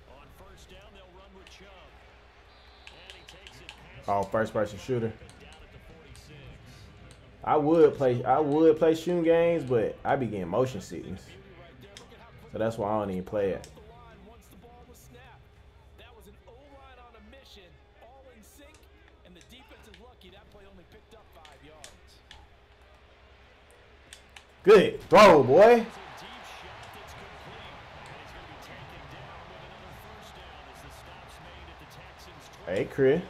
On first down, they'll run with Chubb. And he takes it past Oh, first person shooter. down at the 46. I would play I would play shooting games, but I be getting motion sickness. So that's why I don't even play it. Good throw, boy. Hey, a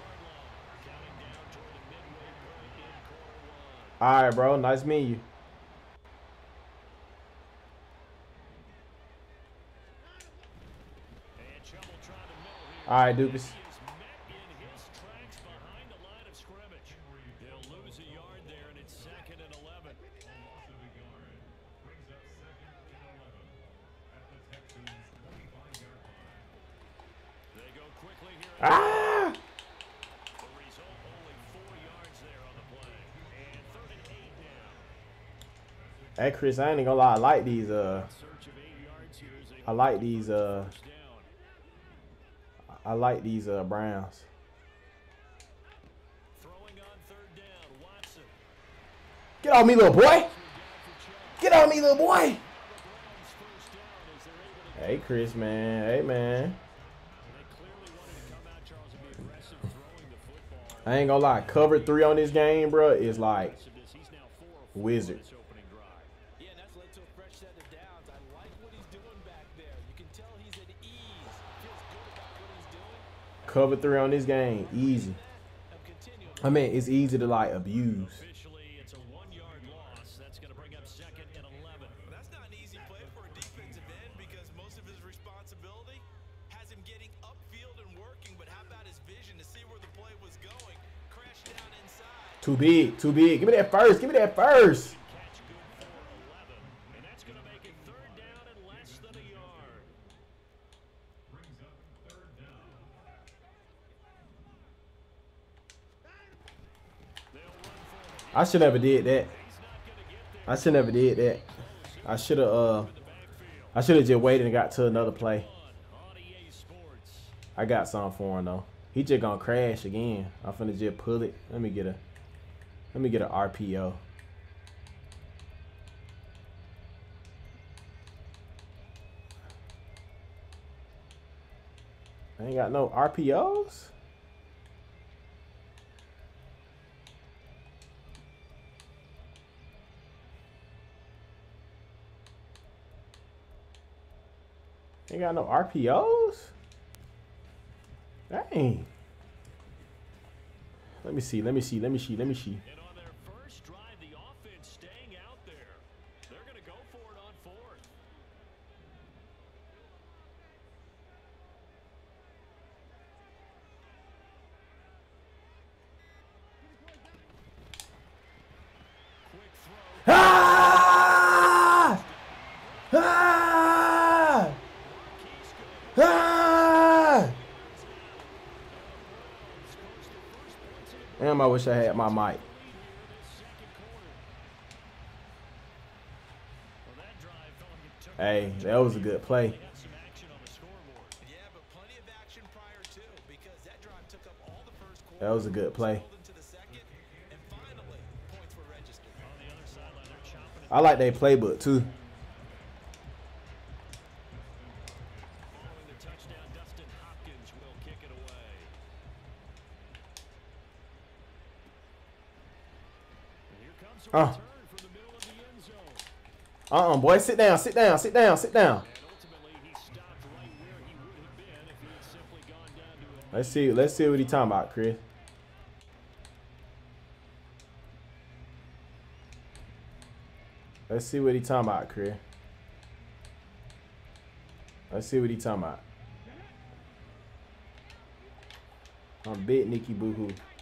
All right, bro. Nice meeting he's third and eight now. Hey, Chris. I ain't gonna lie. I like these. Uh, I like these. Uh. I like these. Uh, Browns. Throwing on third down, Watson. Get on me, little boy. Down for Chubb. Get on me, little boy. Browns first down as they're able to Hey, Chris, man. Hey, man. They clearly wanted to come out, Charles, and be aggressive throwing the football. I ain't gonna lie. Cover three on this game, bro, is like Aggressiveness. He's now four of four Wizard. Cover three on this game. Easy. I mean, it's easy to like abuse. Officially, it's a one-yard loss. That's going to bring up second and 11. That's not an easy play for a defensive end because most of his responsibility has him getting upfield and working. But how about his vision to see where the play was going? Crash down inside. Too big. Too big. Give me that first. Give me that first. Catch good for 11. And that's going to make it third down and less than a yard. They'll run for it. I should never did that. I should never did that. I should have. Uh, I should have just waited and got to another play. I got something for him though. He just gonna crash again. I'm finna just pull it. Let me get a. Let me get a RPO. I ain't got no RPOs. Ain't got no RPOs. Dang. Let me see. Let me see. Let me see. Let me see. And on their first drive, the offense staying out there. They're going to go for it on fourth. Quick throw. Ah! Ah! Ah! Damn, I wish I had my mic. Hey, that was a good play. that was a good play. I like some playbook plenty zone. Uh-uh, boy. Sit down. Sit down. Sit down. Sit down. Let's see. Let's see what he talking about, Chris. Let's see what he talking about, Chris. Let's see what he talking about. I'm bit Nicky Boohoo. Pass. Stroud off the play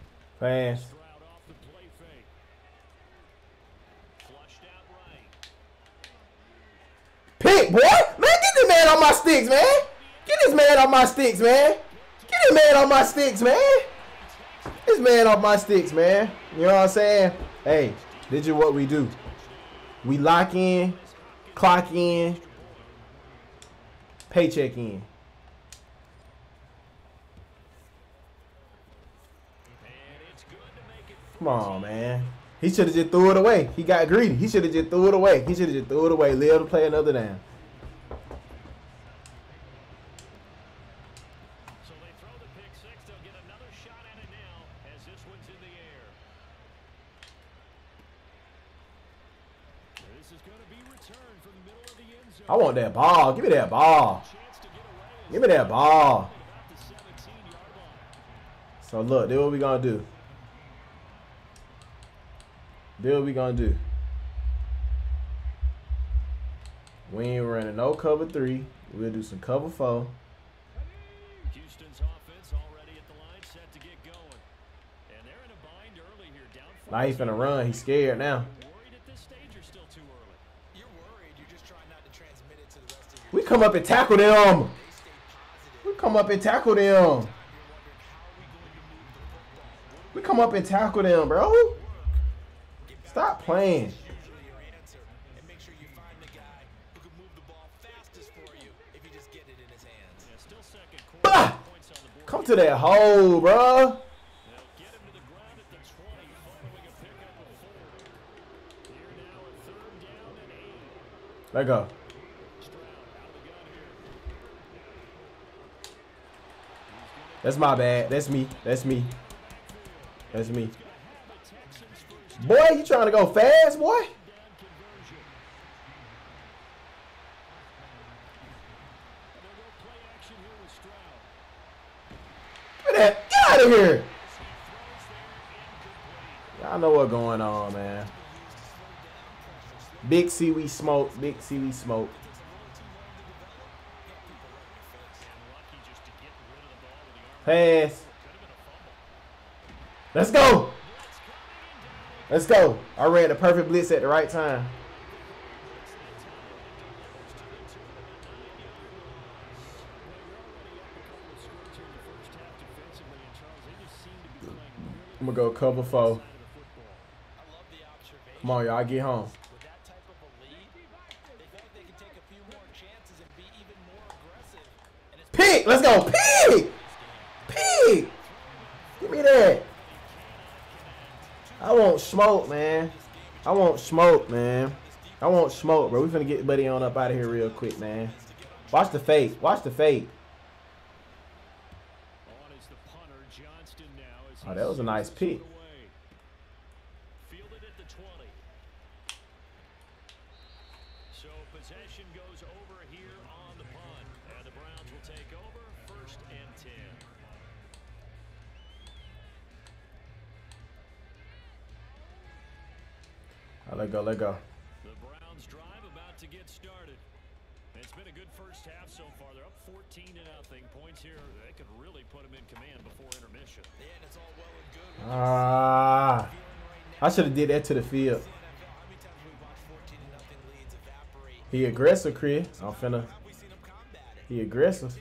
fake. Flushed out right. Pick, boy! Man, get this man on my sticks, man! Get this man off my sticks, man! Get this man off my sticks, man! This man off my sticks, man. You know what I'm saying? Hey, this is what we do. We lock in, clock in, paycheck in. Come on, man. He should have just threw it away. He got greedy. He should have just threw it away. He should have just threw it away. Live to play another down. So they throw the pick six. They'll get another shot at it now as this one's in the air. This is going to be returned from the middle of the end zone. I want that ball. Give me that ball. Chance to get away. Give me that ball. About the 17-yard line. So look, this what we gonna do. This what we gonna do. We ain't running no cover three. We'll do some cover four. Houston's offense already at the line, set to get going. And they're in a bind early here, down Now he finna run. He's scared now. Worried at this stage or still too early? You're worried. You're just trying not to transmit it to the rest of your We come up and tackle them. They stay positive. We come up and tackle them. You're wondering how are we going to move the football? We come up and tackle them, bro. Stop playing. Come to that hole, bro. They'll get him to the ground at the 20, following a pickup of four. Here now a third down and eight. Let go. That's my bad. That's me. That's me. That's me. Boy, you trying to go fast, boy? Go. Look at that. Get out of here. Y'all know what's going on, man. Big we smoke. Big we smoke. Let's just Let's go. I ran the perfect blitz at the right time. I'm gonna go cover four. Come on, y'all, get home. Pick! Let's go, of a lead, they feel like they can take a few more chances and be even more aggressive. And it's Pig, let's go. Pig, pig. Give me that. I want smoke, man. I want smoke, man. I want smoke, bro. We finna get Buddy on up out of here real quick, man. Watch the fake. Watch the fake. On is the punter, Johnston now. Oh, that was a nice pick. Go, let go. The Browns drive about to get started. It's been a good first half so far. They're up 14 to nothing. Points here, they could really put them in command before intermission. Yeah, and it's all well and good. Ah, feeling I should have did that to the field. NFL, how many times have we watched 14 to nothing leads evaporate? He aggressive, Chris. I'm finna. Have we seen him? He aggressive.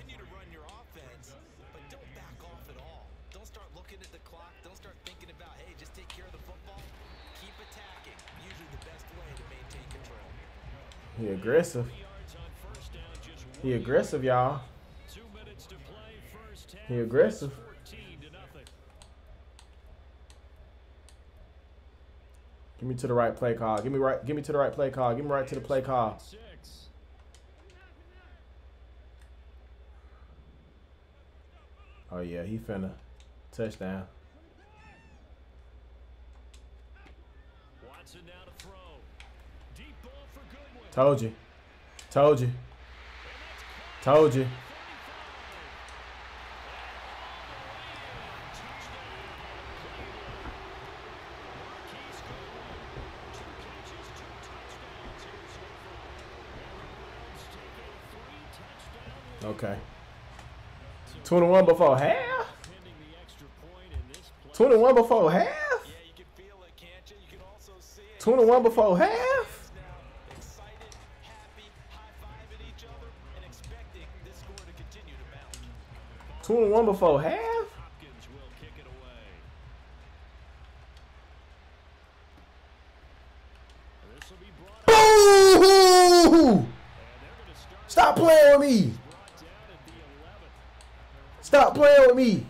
Aggressive. He aggressive, y'all. He aggressive. 14 to nothing. Give me to the right play call. Give me right. Give me to the right play call. Give me right to the play call. Oh yeah, he finna touchdown. Watson now to throw. Deep ball for Goodwin. Told you. Told you. Told you. Okay. 21 before half? Pending the extra point in this play. 21 before half? Yeah, you can Two and one before half? Boo! Stop playing with me! Stop playing with me!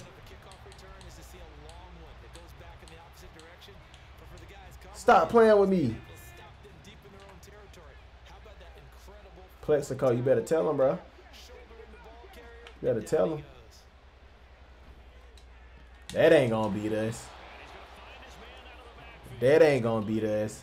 Stop playing with me! Plexico, you better tell him, bro. You better tell him. That ain't gonna beat us. That ain't gonna beat us.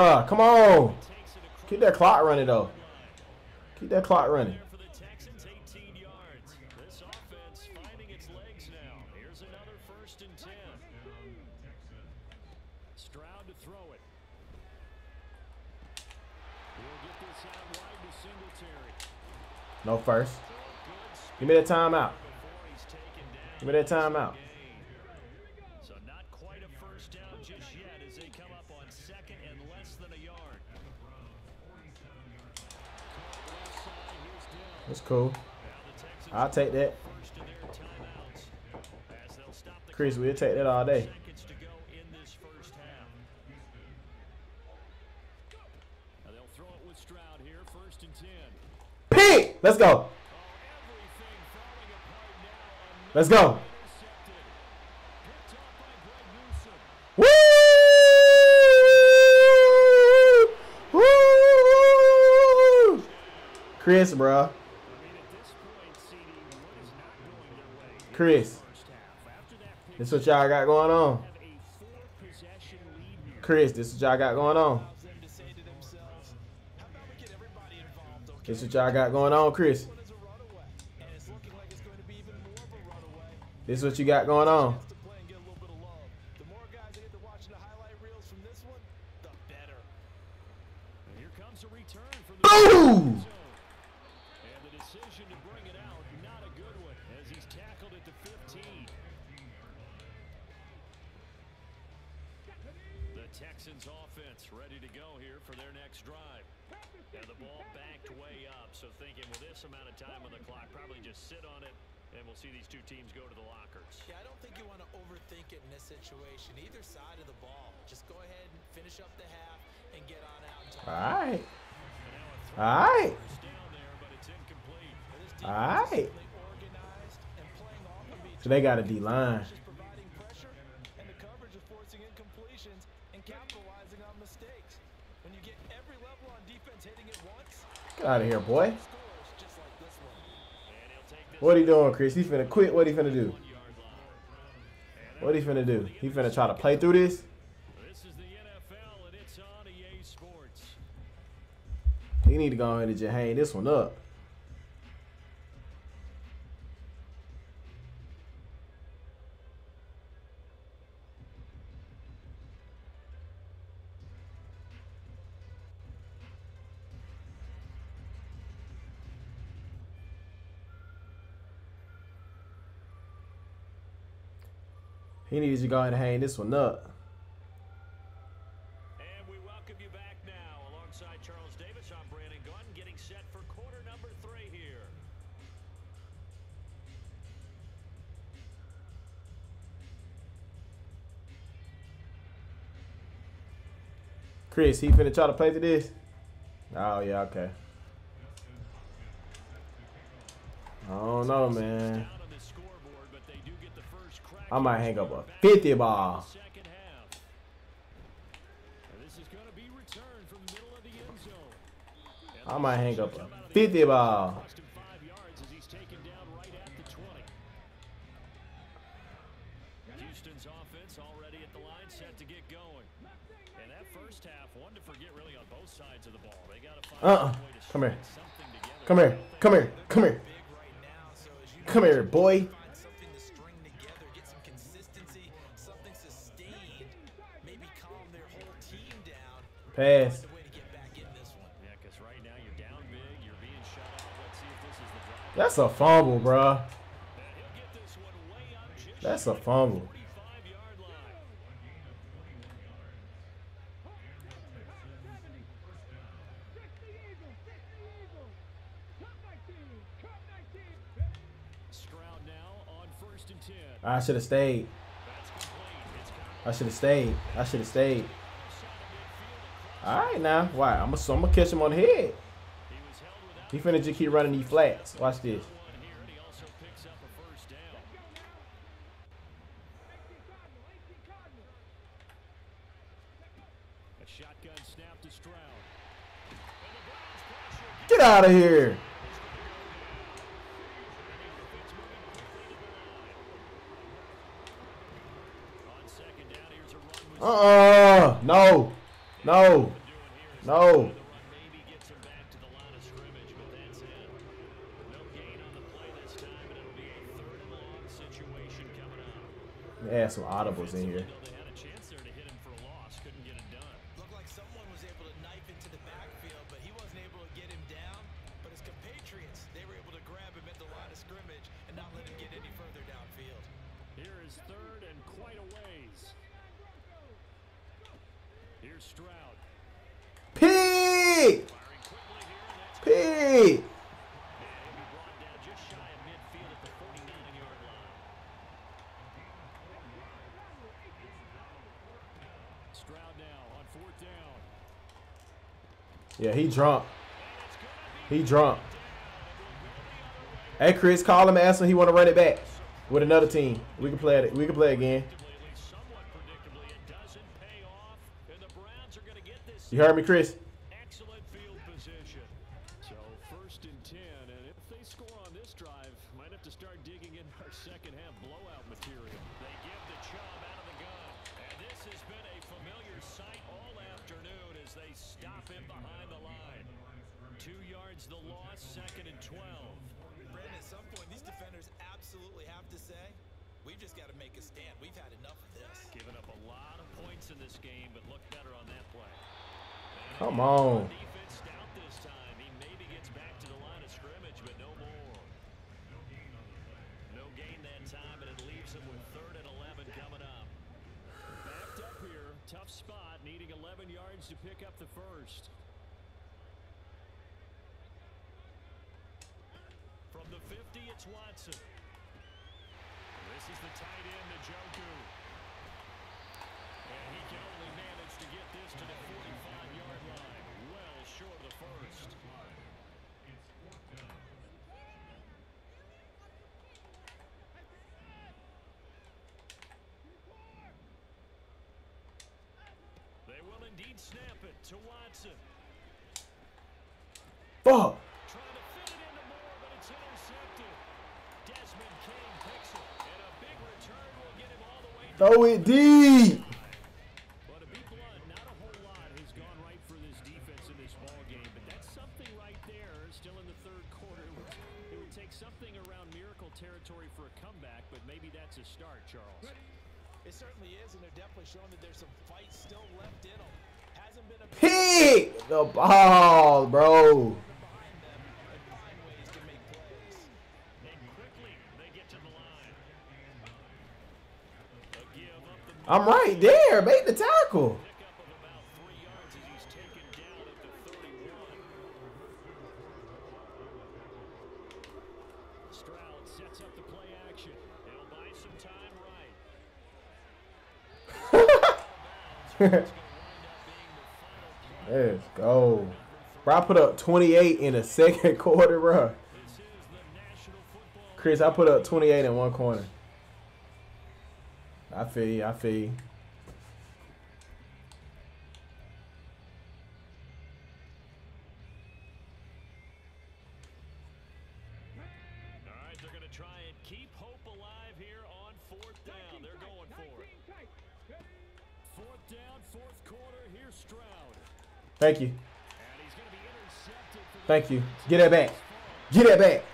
Bruh, come on. Keep that clock running, though. Keep that clock running. No first. Give me that timeout. Give me that timeout just yet as they come up on second and less than a yard. That's cool. I'll take that. Chris, we'll take that all day. Pete! Let's go. Let's go. Chris, bro. Chris. This what y'all got going on. Chris, this what y'all got going on. This what y'all got going on, Chris. This what you got going on. they got a D line. Get out of here, boy. What he doing, Chris? He finna quit. What he finna do? What he finna do? He finna try to play through this? He need to go ahead and just hang this one up. He needs to go ahead and hang this one up. And we welcome you back now alongside Charles Davis. I'm Brandon Gaudin getting set for quarter number three here. Chris, he finna try to play to this? Oh, yeah, okay. I don't know, man. I might hang up a 50 ball. I might hang up a 50 ball. Houston's offense already at the line set to get going. In that first half, one to forget really on both sides of the ball. They got uh-uh. to find uh -uh. Come here. Come here. Come here. Come here. Come here, boy. pass. That's a fumble, bro. That's a fumble. I should have stayed. I should have stayed. I should have stayed. All right, now. Why? I'm going I'm to catch him on the head. He finna just keep running these flats. Watch this. Get out of here. Uh-uh. No. No. audibles in here. Yeah, he drunk. He drunk. Hey Chris, call him and ask him he want to run it back with another team. We can play it. We can play again. You heard me, Chris. Throw it deep. I'm right there. Made the tackle. Let's go. Bro, I put up 28 in the second quarter, bro. Chris, I put up 28 in one corner. I feel you. I feel you. Thank you. Thank you. Get that back. Get that back.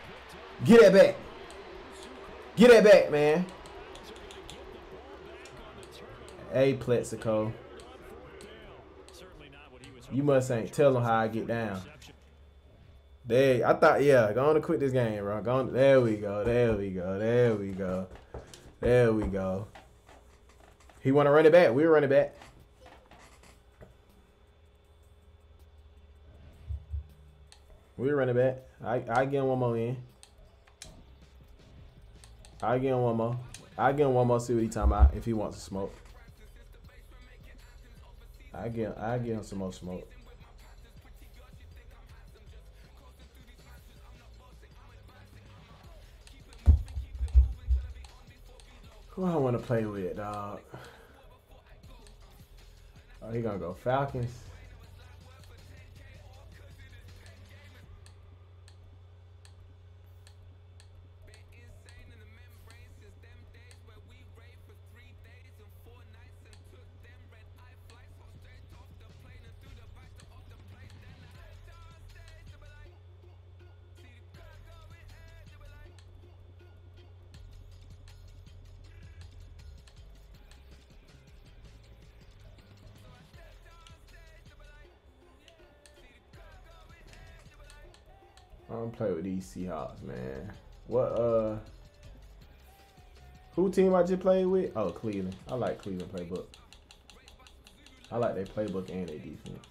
Get that back. Get that back, man. Hey, Plexico. You must ain't tell him how I get down. They, I thought, yeah, going to quit this game, bro. Going, there we go, there we go, there we go, there we go. He want to run it back. We run running back. We run running back. I I get one more in. I get one more. I get one more. See what he talking about. If he wants to smoke. I get I get him some more smoke. Who I want to play with, dog? Oh, he gonna go Falcons. These Seahawks, man. What uh who team I just played with? Oh, Cleveland. I like Cleveland playbook. I like their playbook and their defense.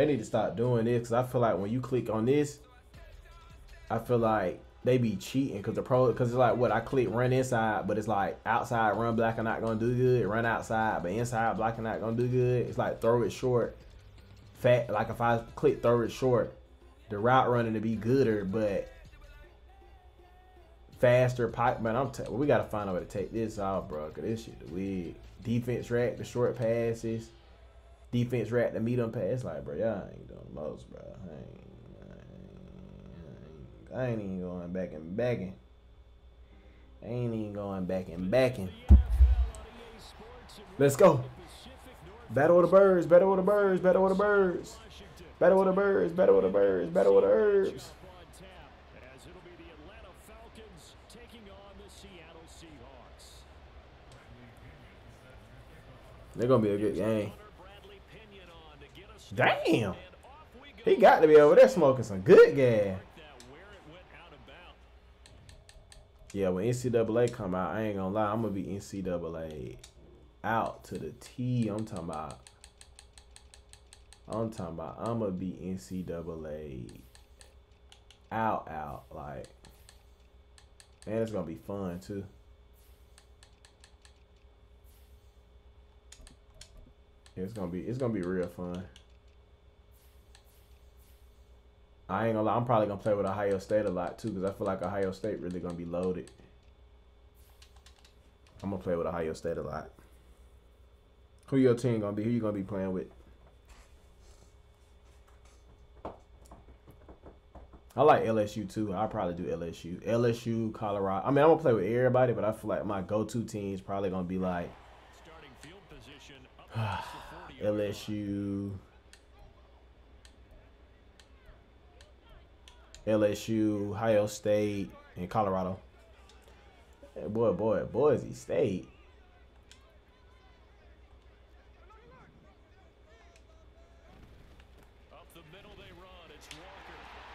They need to stop doing this because I feel like when you click on this, I feel like they be cheating because the pro because it's like what I click run inside, but it's like outside run black are not gonna do good. Run outside, but inside black are not gonna do good. It's like throw it short. Fat like if I click throw it short, the route running to be gooder, but faster pipe. Man, I'm t- we gotta find a way to take this off, bro. Cause this shit the weird. Defense rack, the short passes. Defense rack the medium pass. Like, bro, y'all ain't doing the most, bro. I ain't, I ain't, I ain't even going back and backing. I ain't even going back and backing. Let's go. Battle with the birds, battle with the birds, battle with the birds. Battle with the birds, battle with the birds, battle with the herbs. They're gonna be a good game. Damn. He got to be over there smoking some good gas. Yeah, when NCAA come out, I ain't gonna lie, I'm gonna be NCAA out to the T. I'm talking about. I'm talking about. I'm gonna be NCAA out, out like, and it's gonna be fun too. It's gonna be. It's gonna be real fun. I ain't gonna lie. I'm probably gonna play with Ohio State a lot too, because I feel like Ohio State really gonna be loaded. I'm gonna play with Ohio State a lot. Who your team gonna be? Who you gonna be playing with? I like LSU too. I'll probably do LSU. LSU, Colorado. I mean, I'm gonna play with everybody, but I feel like my go-to team is probably gonna be like Starting field position up past the 40 LSU, LSU, Ohio State, and Colorado. Hey, boy, boy, Boise State.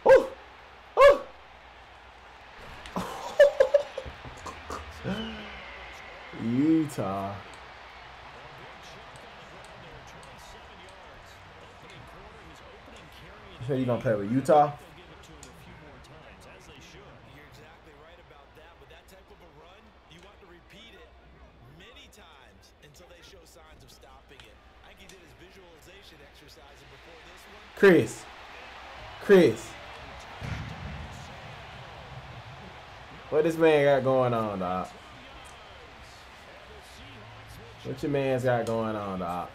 Utah. So you gonna play with Utah? Chris. Chris. What this man got going on, dog? What your man's got going on, dog?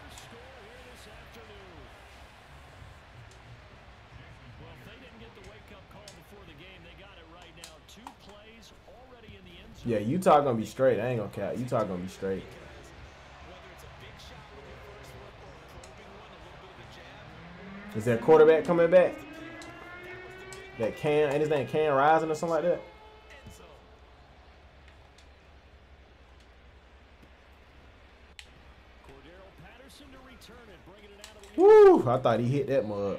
Well, if they didn't get the wake-up call before the game, Is that quarterback coming back? That Can, and his name Cam Rising or something like that? Woo! I thought he hit that mug.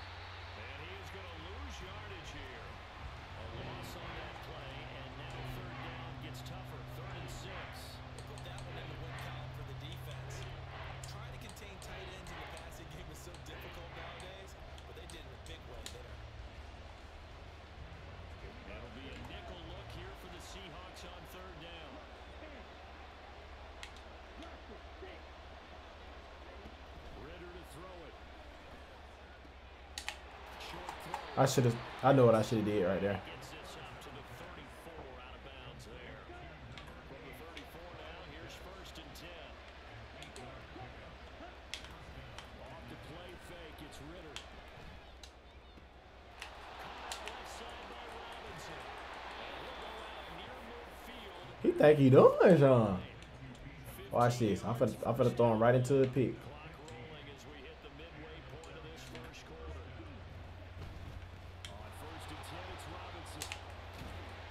I should have. I know what I should have did right there. He think he doing, John. Watch this. I'm finna, I'm finna throw him right into the pit.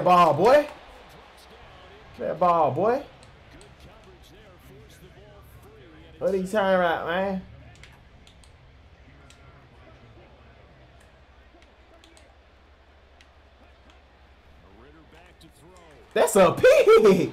that ball, boy. That ball, boy. What are you talking about, man? That's a pig!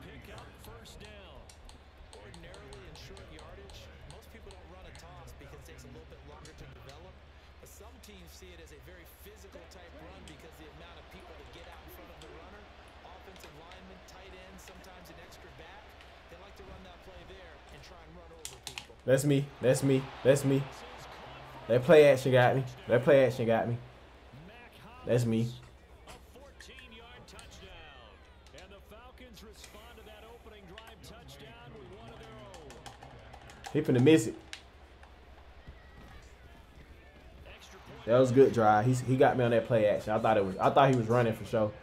That's me. That's me. That's me. That play action got me. That play action got me. That's me. He finna miss it. That was good drive. He he got me on that play action. I thought it was. I thought he was running for sure.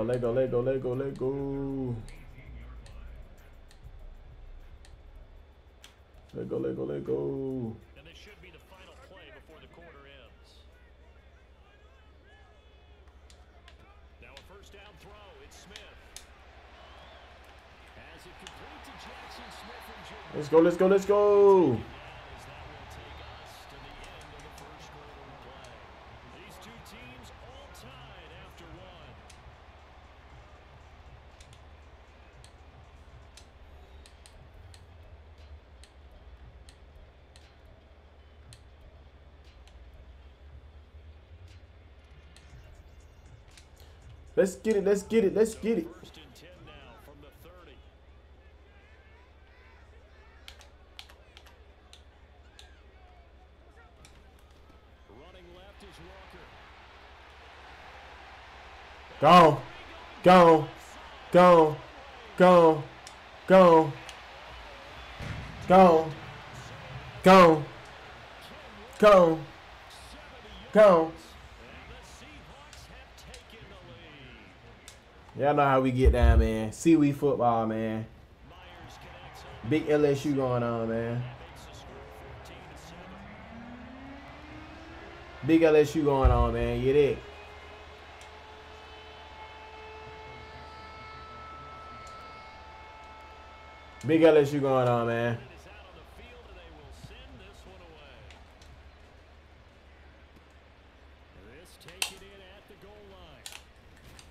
go, let go, let go, let go, let go. Let go, let go, let go. And this should be the final play before the quarter ends. Now a first down throw, it's Smith. As it complete to Jackson Smith and Jr. Let's go, let's go, let's go. Let's get it, let's get it, let's get it. First and 10 now from the 30. Running left. Go, go, go, go, go, go, go, go, go. And the Seahawks have taken the lead. Y'all know how we get down, man. Seaweed football, man. Big LSU going on, man. makes the score 14 to 7. Big LSU going on, man. Get it. Big LSU going on, man.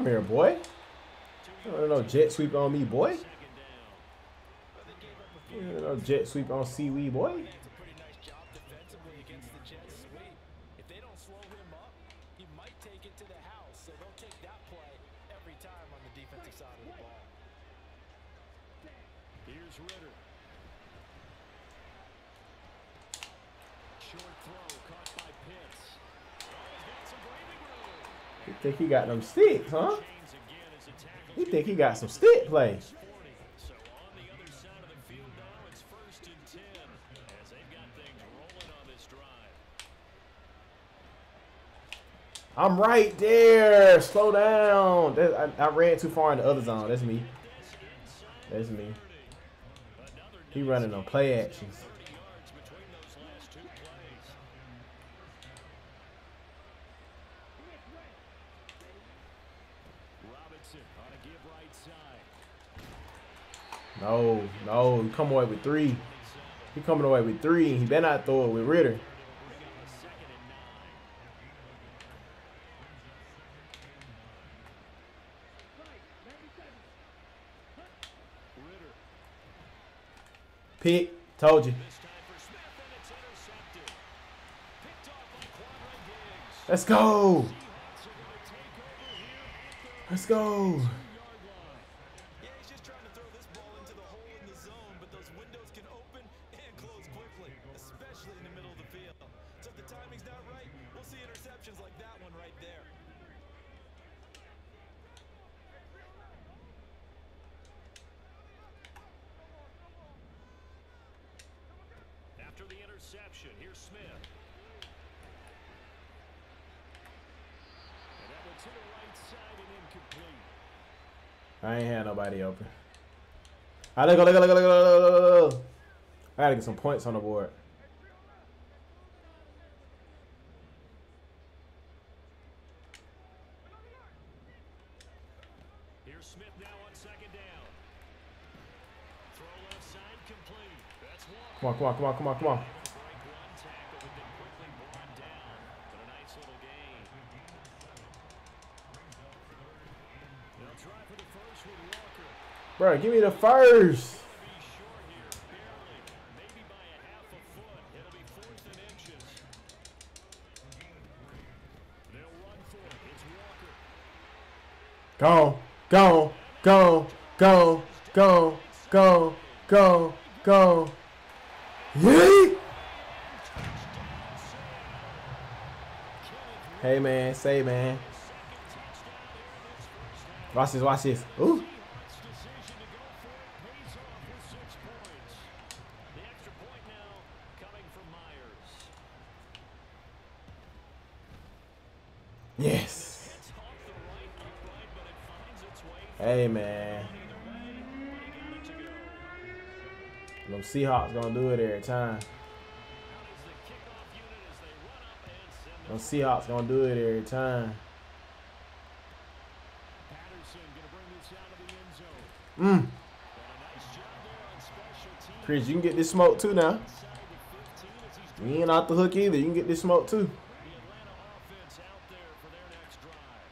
Come here, boy. Don't no jet sweep on me, boy. Don't no jet sweep on seaweed, boy. got them sticks, huh? He think he got some stick play. I'm right there. Slow down. I, I, ran too far in the other zone. That's me. That's me. He running on play actions. No, no. He come away with three. He coming away with three. He better not throw it with Ridder. Pick. Told you. This time for Smith, All right, go, go, go, go, go. I gotta get some points on the board. Here's Smith now on second down. Throw left side complete. That's one. Come on, come on, come on, come on, come on. Break one tackle, but then quickly brought down. But a nice little gain. They'll try for the first with Walker. Bro, give me the first. Be short here, barely. Maybe by a half a foot. It'll be fourth and inches. They'll run give me the Walker. Go, go, go, go, go, go, go, go. Yeet. Hey man, say man. Watch this, watch this. Ooh. Seahawks' decision to go for it pays off with six points. The extra point now coming from Myers. Yes. It's off the right upright, but it finds its way Hey, man. either way, but he got it to go. Them Seahawks gonna do it every time. Out is the kickoff unit as they run up and send Them it. Seahawks gonna do it every time. Patterson gonna bring this out of the end zone. Mm. But a nice job there on special teams. Chris, you can get this smoke too now. Inside the 15 as he's You ain't off the hook either. You can get this smoke too. The Atlanta offense out there for their next drive.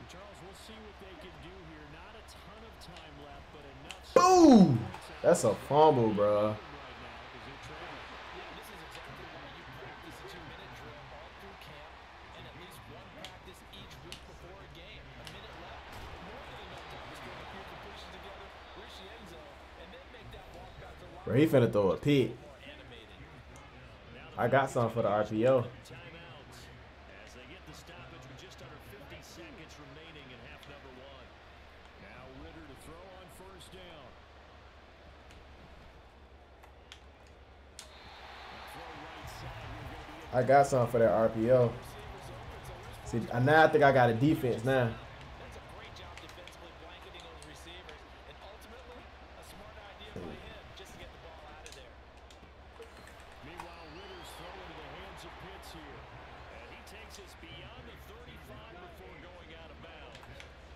And Charles, we'll see what they can do here. Not a ton of time left, but enough. Boom! That's a fumble, bro. right now because they're trailing. Yeah, this is exactly why you practice a two-minute drill all through camp and at least one practice each week before a game. A minute left, more than enough time to string a few completions together, reach the end zone, and then make that walk back to line Bro, he finna throw a pick. I got some for the RPO. Timeouts as they get the stoppage with just under 50 seconds remaining in half number one. Now Ridder to throw on first down. Throw right side. We're going to be I got some for that RPO. See, now I think I got a defense now. That's a great job defensively blanketing those receivers, and ultimately, a smart idea by him just to get the ball out of there. Meanwhile, Ridder's throw into the hands of Pitts here. And he takes us beyond the 35 before going out of bounds. NCAA, I'm gonna go so fast. Seven on first and 10. Screen. Up to throw it. Sets up the screen to Robinson. And he's dropped right at the 40. Gain of three. Clock running, and the Falcons moving with a sense of urgency. To the air again, it's Ridder. Let's go.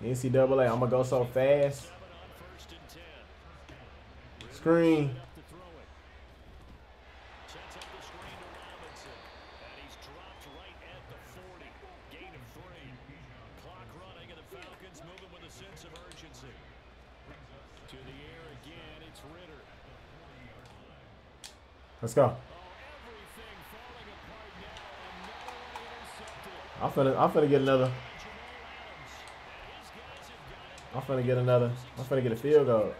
Oh, everything falling apart now, and no one intercepted. I'm finna, I'm finna get another. Jamal Adams and his guys have got it. I'm finna get another. I'm finna get a field goal.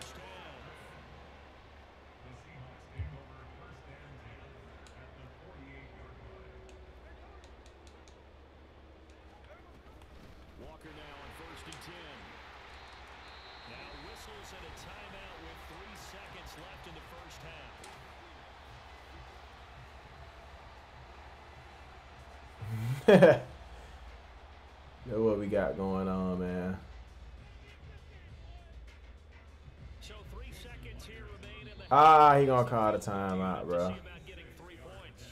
Ah, he gonna call the timeout, bro. See about getting three points.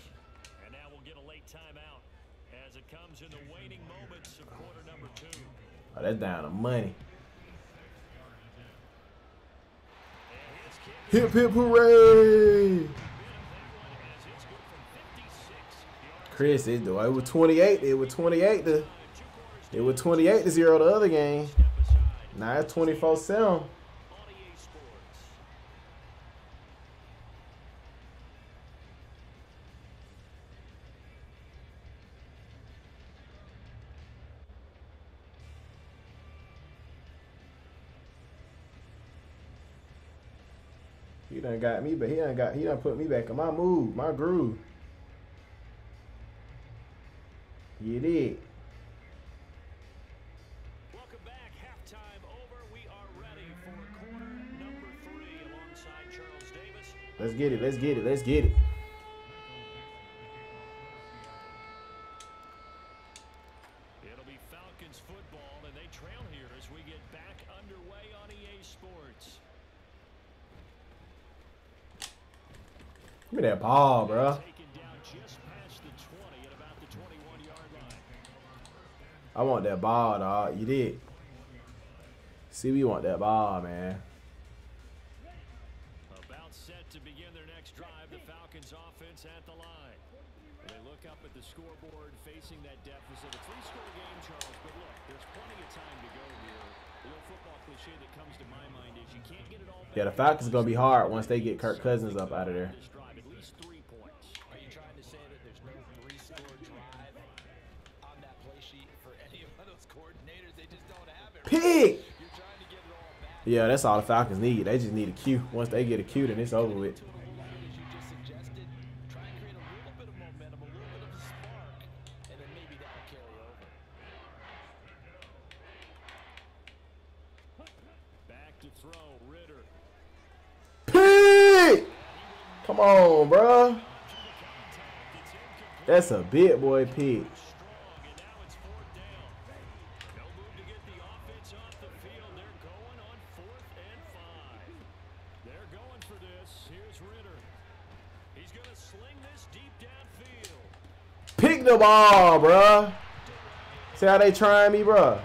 And now we'll get a late timeout as it comes in the waning moments of quarter number two. Oh, that's down to money. And his kick Hip hip hooray! as it's good from 56 yards. Chris, it, though, it was 28. It was 28 to it was 28 to zero the other game. Now it's 24 7. Done got me, but he done got he done put me back in my mood, my groove. You did. Welcome back. Halftime over. We are ready for quarter number three alongside Charles Davis. Let's get it. Let's get it. Let's get it. It'll be Falcons football, and they trail here as we get back underway on EA Sports. Give me that ball, bro. Taken down just past the 20 at about the 21-yard line. I want that ball, dog. You did. See, we want that ball, man. About set to begin their next drive, the Falcons offense at the line. They look up at the scoreboard facing that deficit. A three-score game, Charles, but look, there's plenty of time to go here. The old football cliche that comes to my mind is you can't get it all Yeah, the. Falcons gonna be hard once they get Kirk Cousins up out of there. pick. Yeah, that's all the Falcons need. They just need a Q. Once they get a Q, then it's over with. Come on, bro. That's a big boy pitch. the ball, bruh. See how they trying me, bruh.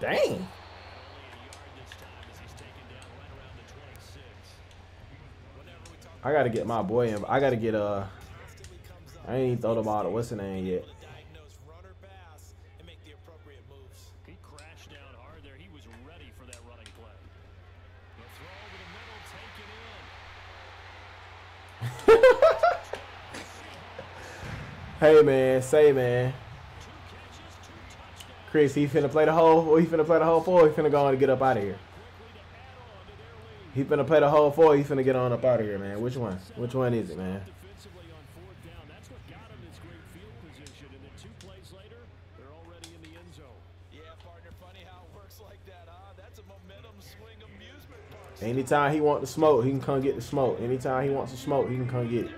Dang. I gotta get my boy in. I gotta get uh. I ain't throw the ball to what's the name yet. Hey man, say man. Chris, he finna play the whole or he finna play the whole four, he finna go on and get up out of here. He finna play the whole four, he finna get on up out of here, man. Which one? Which one is it, man? Anytime he wants to smoke, he can come get the smoke. Anytime he wants to smoke, he can come get it.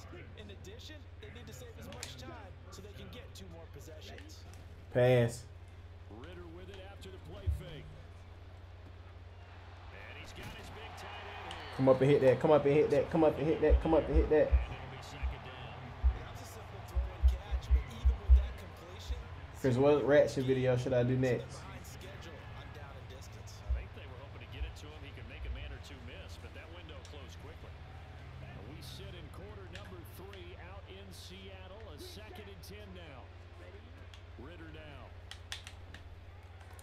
Pass. Ridder with it after the play fake. And he's got his big tight end here. Come up and hit that. Come up and hit that. Come up and hit that. Come up and hit that. Chris, what ratchet video should I do next?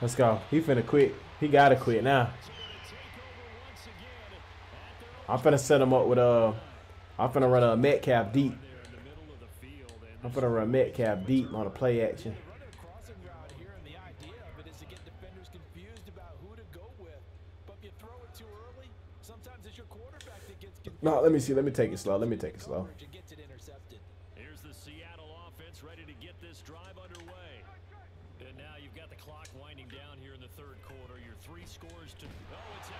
Let's go. He finna quit. He gotta quit now. I'm finna set him up with a. I'm finna run a Metcalf deep. I'm finna run Metcalf deep on a play action. No, let me see. Let me take it slow. Let me take it slow.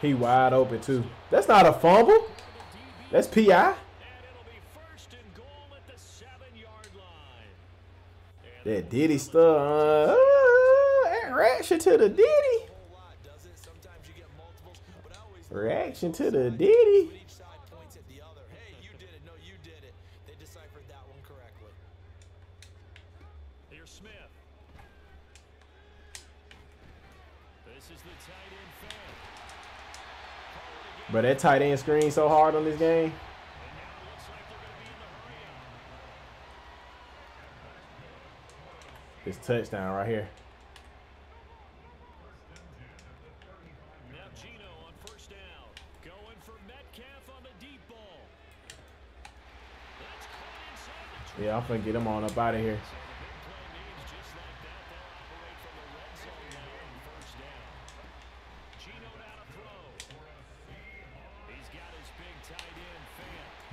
He wide open too. That's not a fumble. That's PI. That Diddy stuff. Uh, reaction to the Diddy. Reaction to the Diddy. But that tight end screen so hard on this game. This touchdown right here. Yeah, I'm gonna get him on up out of here.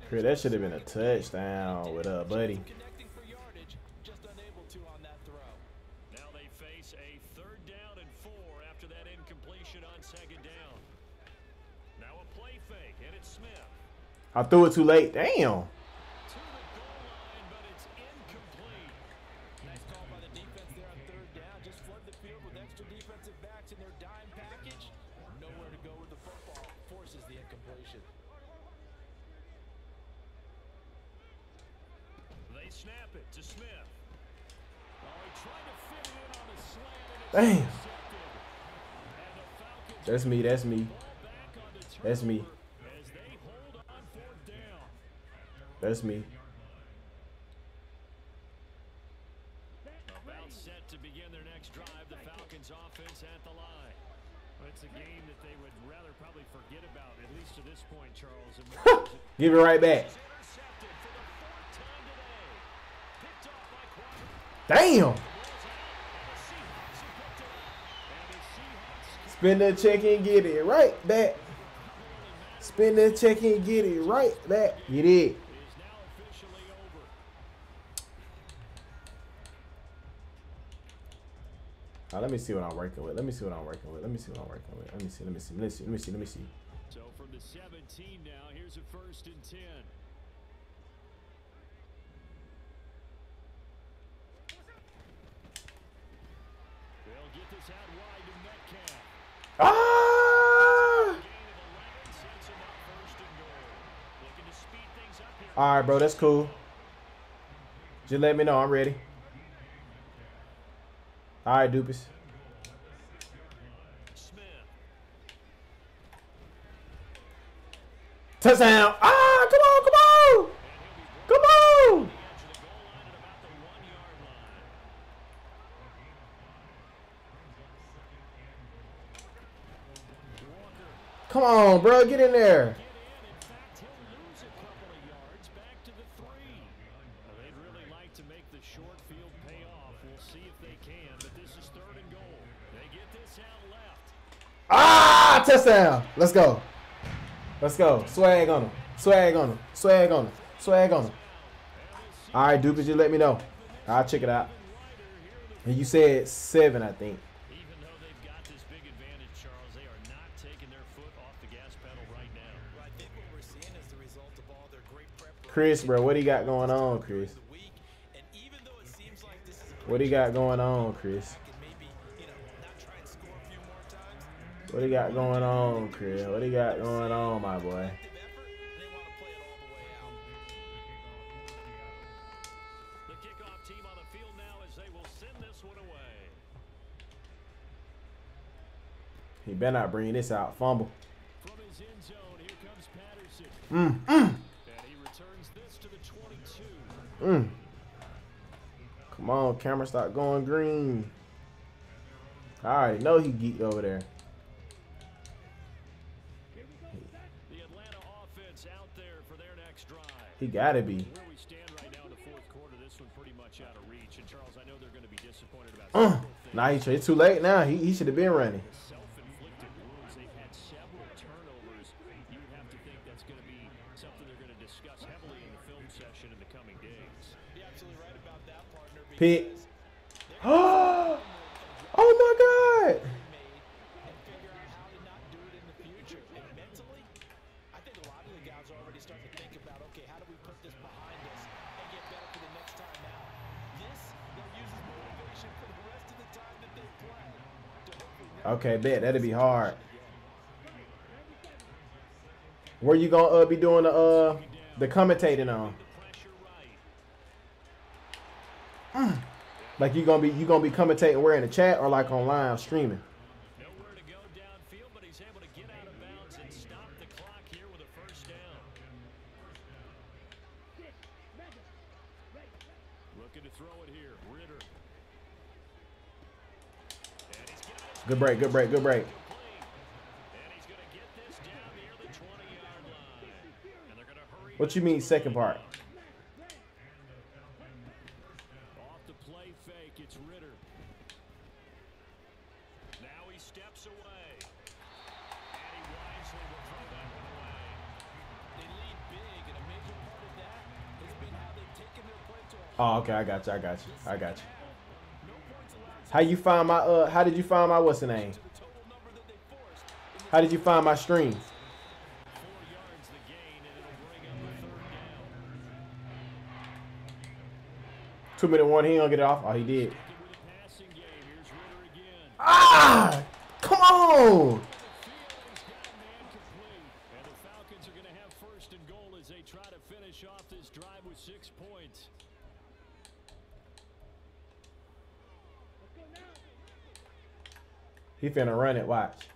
Chris, that should have been a touchdown with uh, buddy. Connecting for yardage, just unable to on that throw. Now they face a third down and four after that incompletion on second down. Now a play fake, and it's Smith. I threw it too late. Damn. To the goal line, but it's incomplete. Nice call by the defense there on third down. Just flood the field with extra defensive backs in their dime package. Nowhere to go with the football. Forces the incompletion. They snap it to Smith. Oh, he tried to fit it in on the slant, and it's Damn. intercepted. And the Falcons That's me. That's me. fall back on the That's me. turnover As they hold on fourth down. That's me. About set to begin their next drive, the Falcons offense at the line. It's a game that they would rather probably forget about, at least to this point, Charles. Give it right back. Intercepted for the fourth time today. Picked off by Quadri. Damn. And the Seahawks have picked it up. And the Seahawks Spin that check and get it right back. Spin that check and get it right back. You did. is now officially over. Now, let me see what I'm working with. Let me see what I'm working with. Let me see what I'm working with. Let me see. Let me see. Let me see. Let me see. Let me see. So from the 17 now, here's a first and 10. They'll get this out wide to Metcalf. Ah! Gain of 11 sets him up first and goal. Looking to speed things up here. All right, bro. That's cool. Just let me know. I'm ready. All right, Dupes. Touchdown. Ah, come on, come on. Come on. Come on, bro. Get in there. Touchdown. Let's go. Let's go. Swag on him. Swag on him. Swag on him. Swag on him. All right, Dupes, you let me know. I'll check it out. And you said seven, I think. Even though they've got this big advantage, Charles, they are not taking their foot off the gas pedal right now. I think what we're seeing is the result of all their great preparation. Chris, bro, what do you got going on, Chris? the week. And even though it seems like this is a What do you got going on, Chris? What you got going on, Chris? What you got going on, my boy? He better not bring this out. Fumble. Zone. Mm, mm, And he returns this to the 22. mm. Come on, camera, stop going green. I already know he geeked over there. Be disappointed about Uh, several things. nah, it's too late now. He, he should have been running. Self-inflicted wounds. They've had several turnovers. You would have to think that's going to be something they're going to discuss heavily in the film session in the coming days. You're absolutely right about that, partner. Pick. because oh my God. made and figure out how to not do it in the future. And mentally, I think a lot of the guys are already starting to think about, okay, how do we put this behind us and get better for the next time out? This, they'll use as motivation for the rest of the time that they play. To hopefully never Okay, bet That'd be hard. Where you gonna uh, be doing the uh the commentating on? Right. Like you gonna be you gonna be commentating where in the chat or like online streaming? Nowhere to go downfield, but he's able to get out of Good break, good break, good break. And he's going to get this down near the 20-yard line. And they're going to hurry What you mean second part? off the play fake. It's Ridder. Now he steps away. And he wisely will throw that one away. They lead big, and a major part of that has been how they've taken their play to a Oh, okay, I got you, I got you, I got you. How you find my uh? How did you find my what's the name? How did you find my stream? Two minute one, he ain't gonna get it off. Oh, he did. With a passing game, here's Ridder again. Ah! Come on! Field is down man complete. And the Falcons are going to have first and goal as they try to finish off this drive with six points. He finna run it. Watch.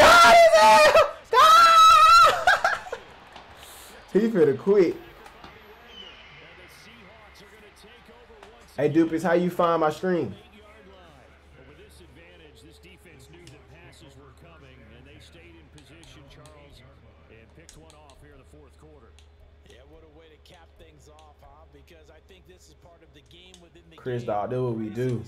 Ah! he finna quit. Hey, Dupis, how you find my stream? The dog, do what we do.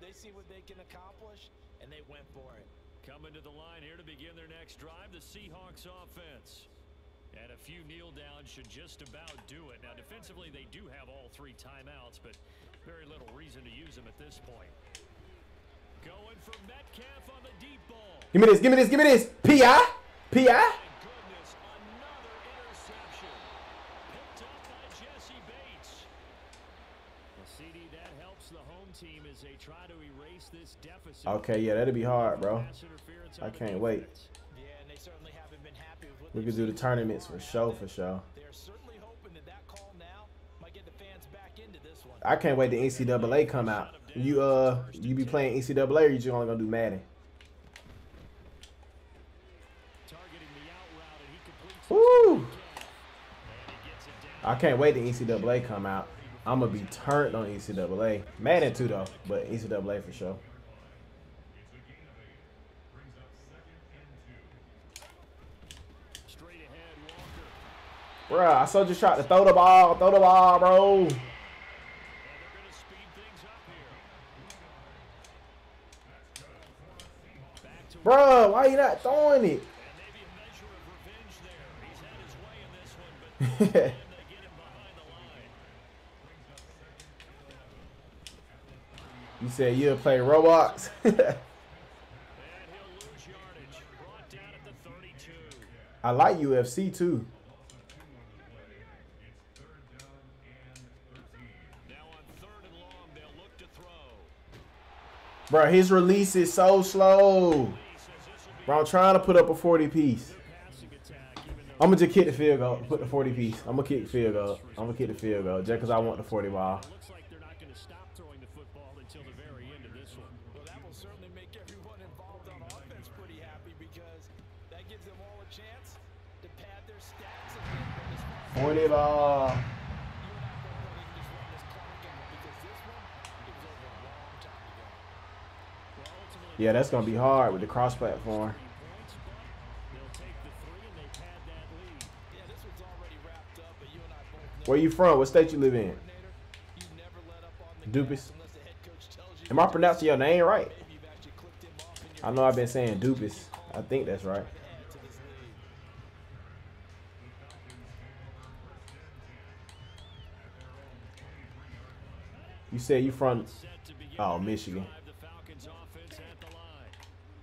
they see what they can accomplish, and they went for it. Coming to the line here to begin their next drive, the Seahawks offense. And a few kneel downs should just about do it. Now, defensively, they do have all three timeouts, but very little reason to use them at this point. Going for Metcalf on the deep ball. Give me this, give me this, give me this. P.I.? P.I.? My goodness, another interception. Picked up by Jessie Bates. Well, CD, that helps the home team as they try to erase this deficit. Okay, yeah, that'd be hard, bro. I can't wait. Yeah, and they certainly haven't been happy with what We they've could do the tournaments for show, for sure. They're certainly hoping that that call now might get the fans back into this one. I can't wait the NCAA come out. You uh, you be playing NCAA or you just only gonna do Madden? Targeting the out route, and he completes Woo! And he gets it down. I can't wait the NCAA come out. I'm gonna be turned on NCAA. Madden too though, but NCAA for sure. Straight ahead, Walker. Bruh, I saw just tried to throw the ball, throw the ball, bro. And they're going to speed things up here. Back to Bruh, why you not throwing it? And maybe a measure of revenge there. He's had his way in this one, but and they get him behind the line. You said you'll play Roblox. And he'll lose yardage. Brought down at the 32. I like UFC too. Bruh, his release is so slow. Bro, I'm trying to put up a 40 piece. I'm gonna just kick the field goal. Put the 40 piece. I'm gonna kick the field goal. I'm gonna kick the field goal just because I want the 40 ball. State you live in? coordinator, you never let up on the Dupis. gas unless the head coach tells you Am I to. pronouncing your name right? In I know I've been saying Dupis. I think that's right. add to this lead. You said you from Oh, Michigan.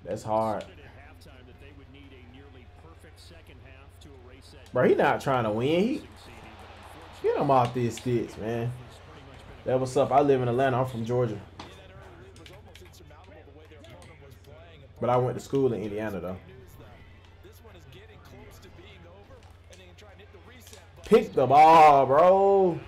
That's hard. Bro, he not trying to win. He get him off these sticks, man. That what's up. I live in Atlanta. I'm from Georgia. Was was But I went to school in Indiana though. Pick the ball, one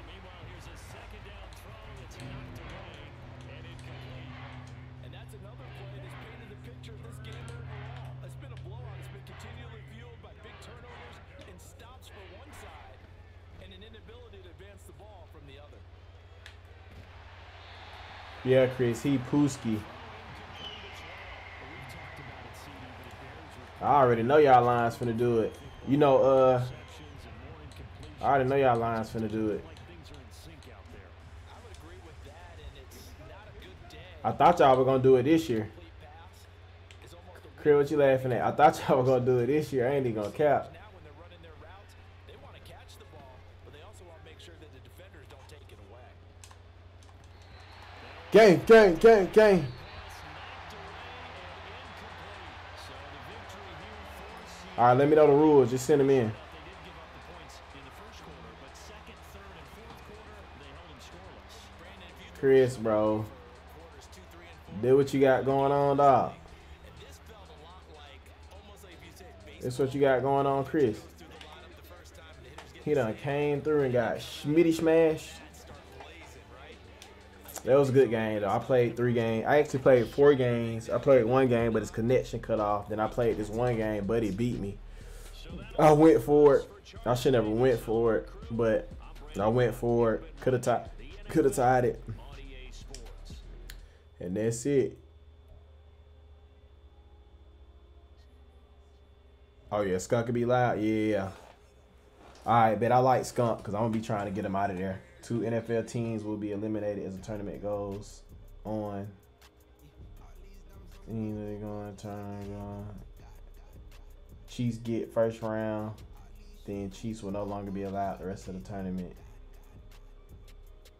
Yeah, Chris, he Pooski. I already know y'all lines finna do it. You know, uh, I already know y'all lines finna do it. I thought y'all were gonna do it this year. Chris, what you laughing at? I thought y'all were gonna do it this year. I ain't even gonna cap. Gang, gang, gang, gang. All right, let me know the rules. Just send them in. Chris, bro, do what you got going on, dog. said what you got going on, Chris. He done came through and got schmitty smash. That was a good game though. I played three games. I actually played four games. I played one game, but his connection cut off. Then I played this one game, but he beat me. I went for it. I should never went for it, but I went for it. Could have tied. Could have tied it. And that's it. Oh yeah, Skunk could be loud. Yeah. All right, bet I like Skunk because I'm gonna be trying to get him out of there. Two NFL teams will be eliminated as the tournament goes on. Either going turn going. Chiefs get first round, then Chiefs will no longer be allowed the rest of the tournament.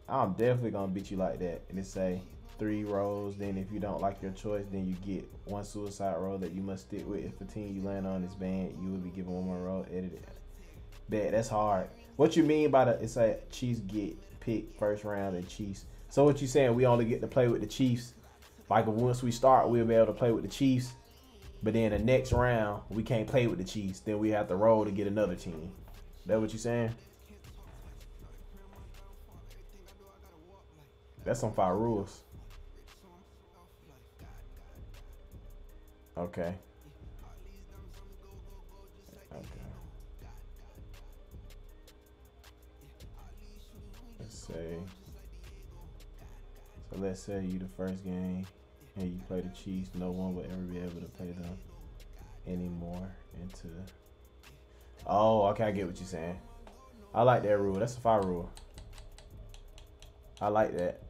I'm definitely gonna beat you like that. And it say three rows. Then if you don't like your choice, then you get one suicide row that you must stick with. If the team you land on is banned, you will be given one more row edited. Bet that's hard. What you mean by the it's like Chiefs get picked first round and Chiefs. So what you saying? We only get to play with the Chiefs. Like once we start, we'll be able to play with the Chiefs. But then the next round, we can't play with the Chiefs. Then we have to roll to get another team. That what you saying? That's some fire rules. Okay. Okay. Say. So let's say you the first game and you play the Chiefs. No one will ever be able to play them anymore into. Oh, okay, I get what you're saying. I like that rule. That's a fire rule. I like that.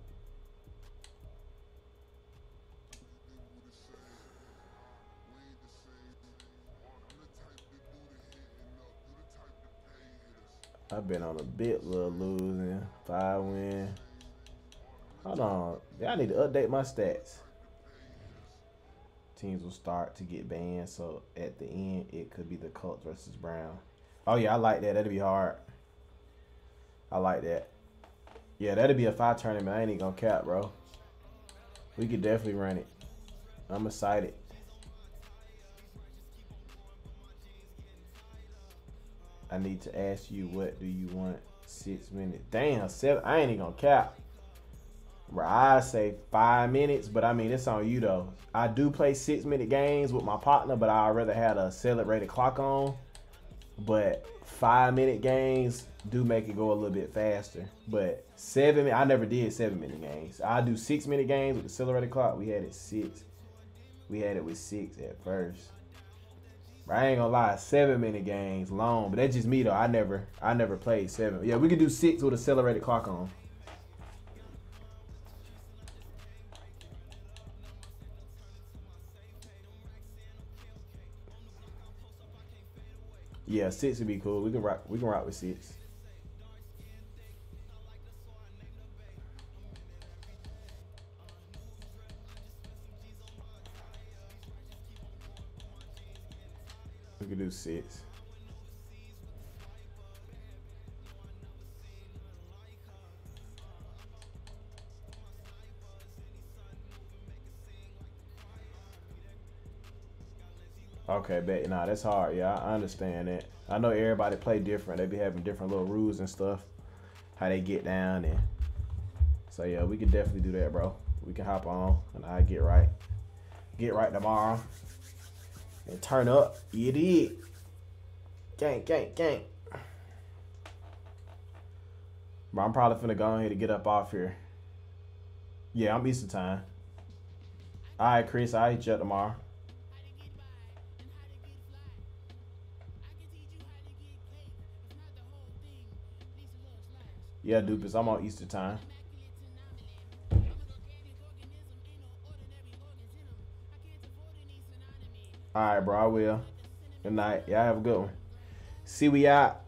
I've been on a bit little losing. Five win. Hold on. I need to update my stats. Teams will start to get banned, so at the end it could be the Colts versus Brown. Oh yeah, I like that. That'd be hard. I like that. Yeah, that'd be a five tournament. I ain't even gonna cap, bro. We could definitely run it. I'm excited. I need to ask you what do you want six minutes? Damn, seven. I ain't even gonna cap. Bro, I say five minutes, but I mean it's on you though. I do play six minute games with my partner, but I'd rather have a celebrated clock on. But five minute games do make it go a little bit faster. But seven, I never did seven minute games. I do six minute games with the accelerated clock. We had it six. We had it with six at first. I ain't gonna lie, seven minute games long. But that's just me though. I never, I never played seven. Yeah, we could do six with accelerated clock on. Yeah, six would be cool. We can rock. We can rock with six. Could do six. Okay, bet. Nah, that's hard. Yeah, I understand that. I know everybody play different. They be having different little rules and stuff. How they get down and so yeah, we can definitely do that, bro. We can hop on and I get right. Get right tomorrow. And turn up. You did. Gang, gang, gang. Bro, I'm probably finna go ahead and get up off here. Yeah, I'm Eastern time. All right, Chris. I'll hit you up tomorrow. Yeah, Dupus. I'm on Easter time. All right, bro. I will. Good night. Y'all have a good one. Ceewee out.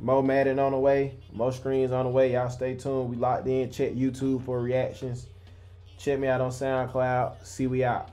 Mo Madden on the way. Mo screens on the way. Y'all stay tuned. We locked in. Check YouTube for reactions. Check me out on SoundCloud. Ceewee out.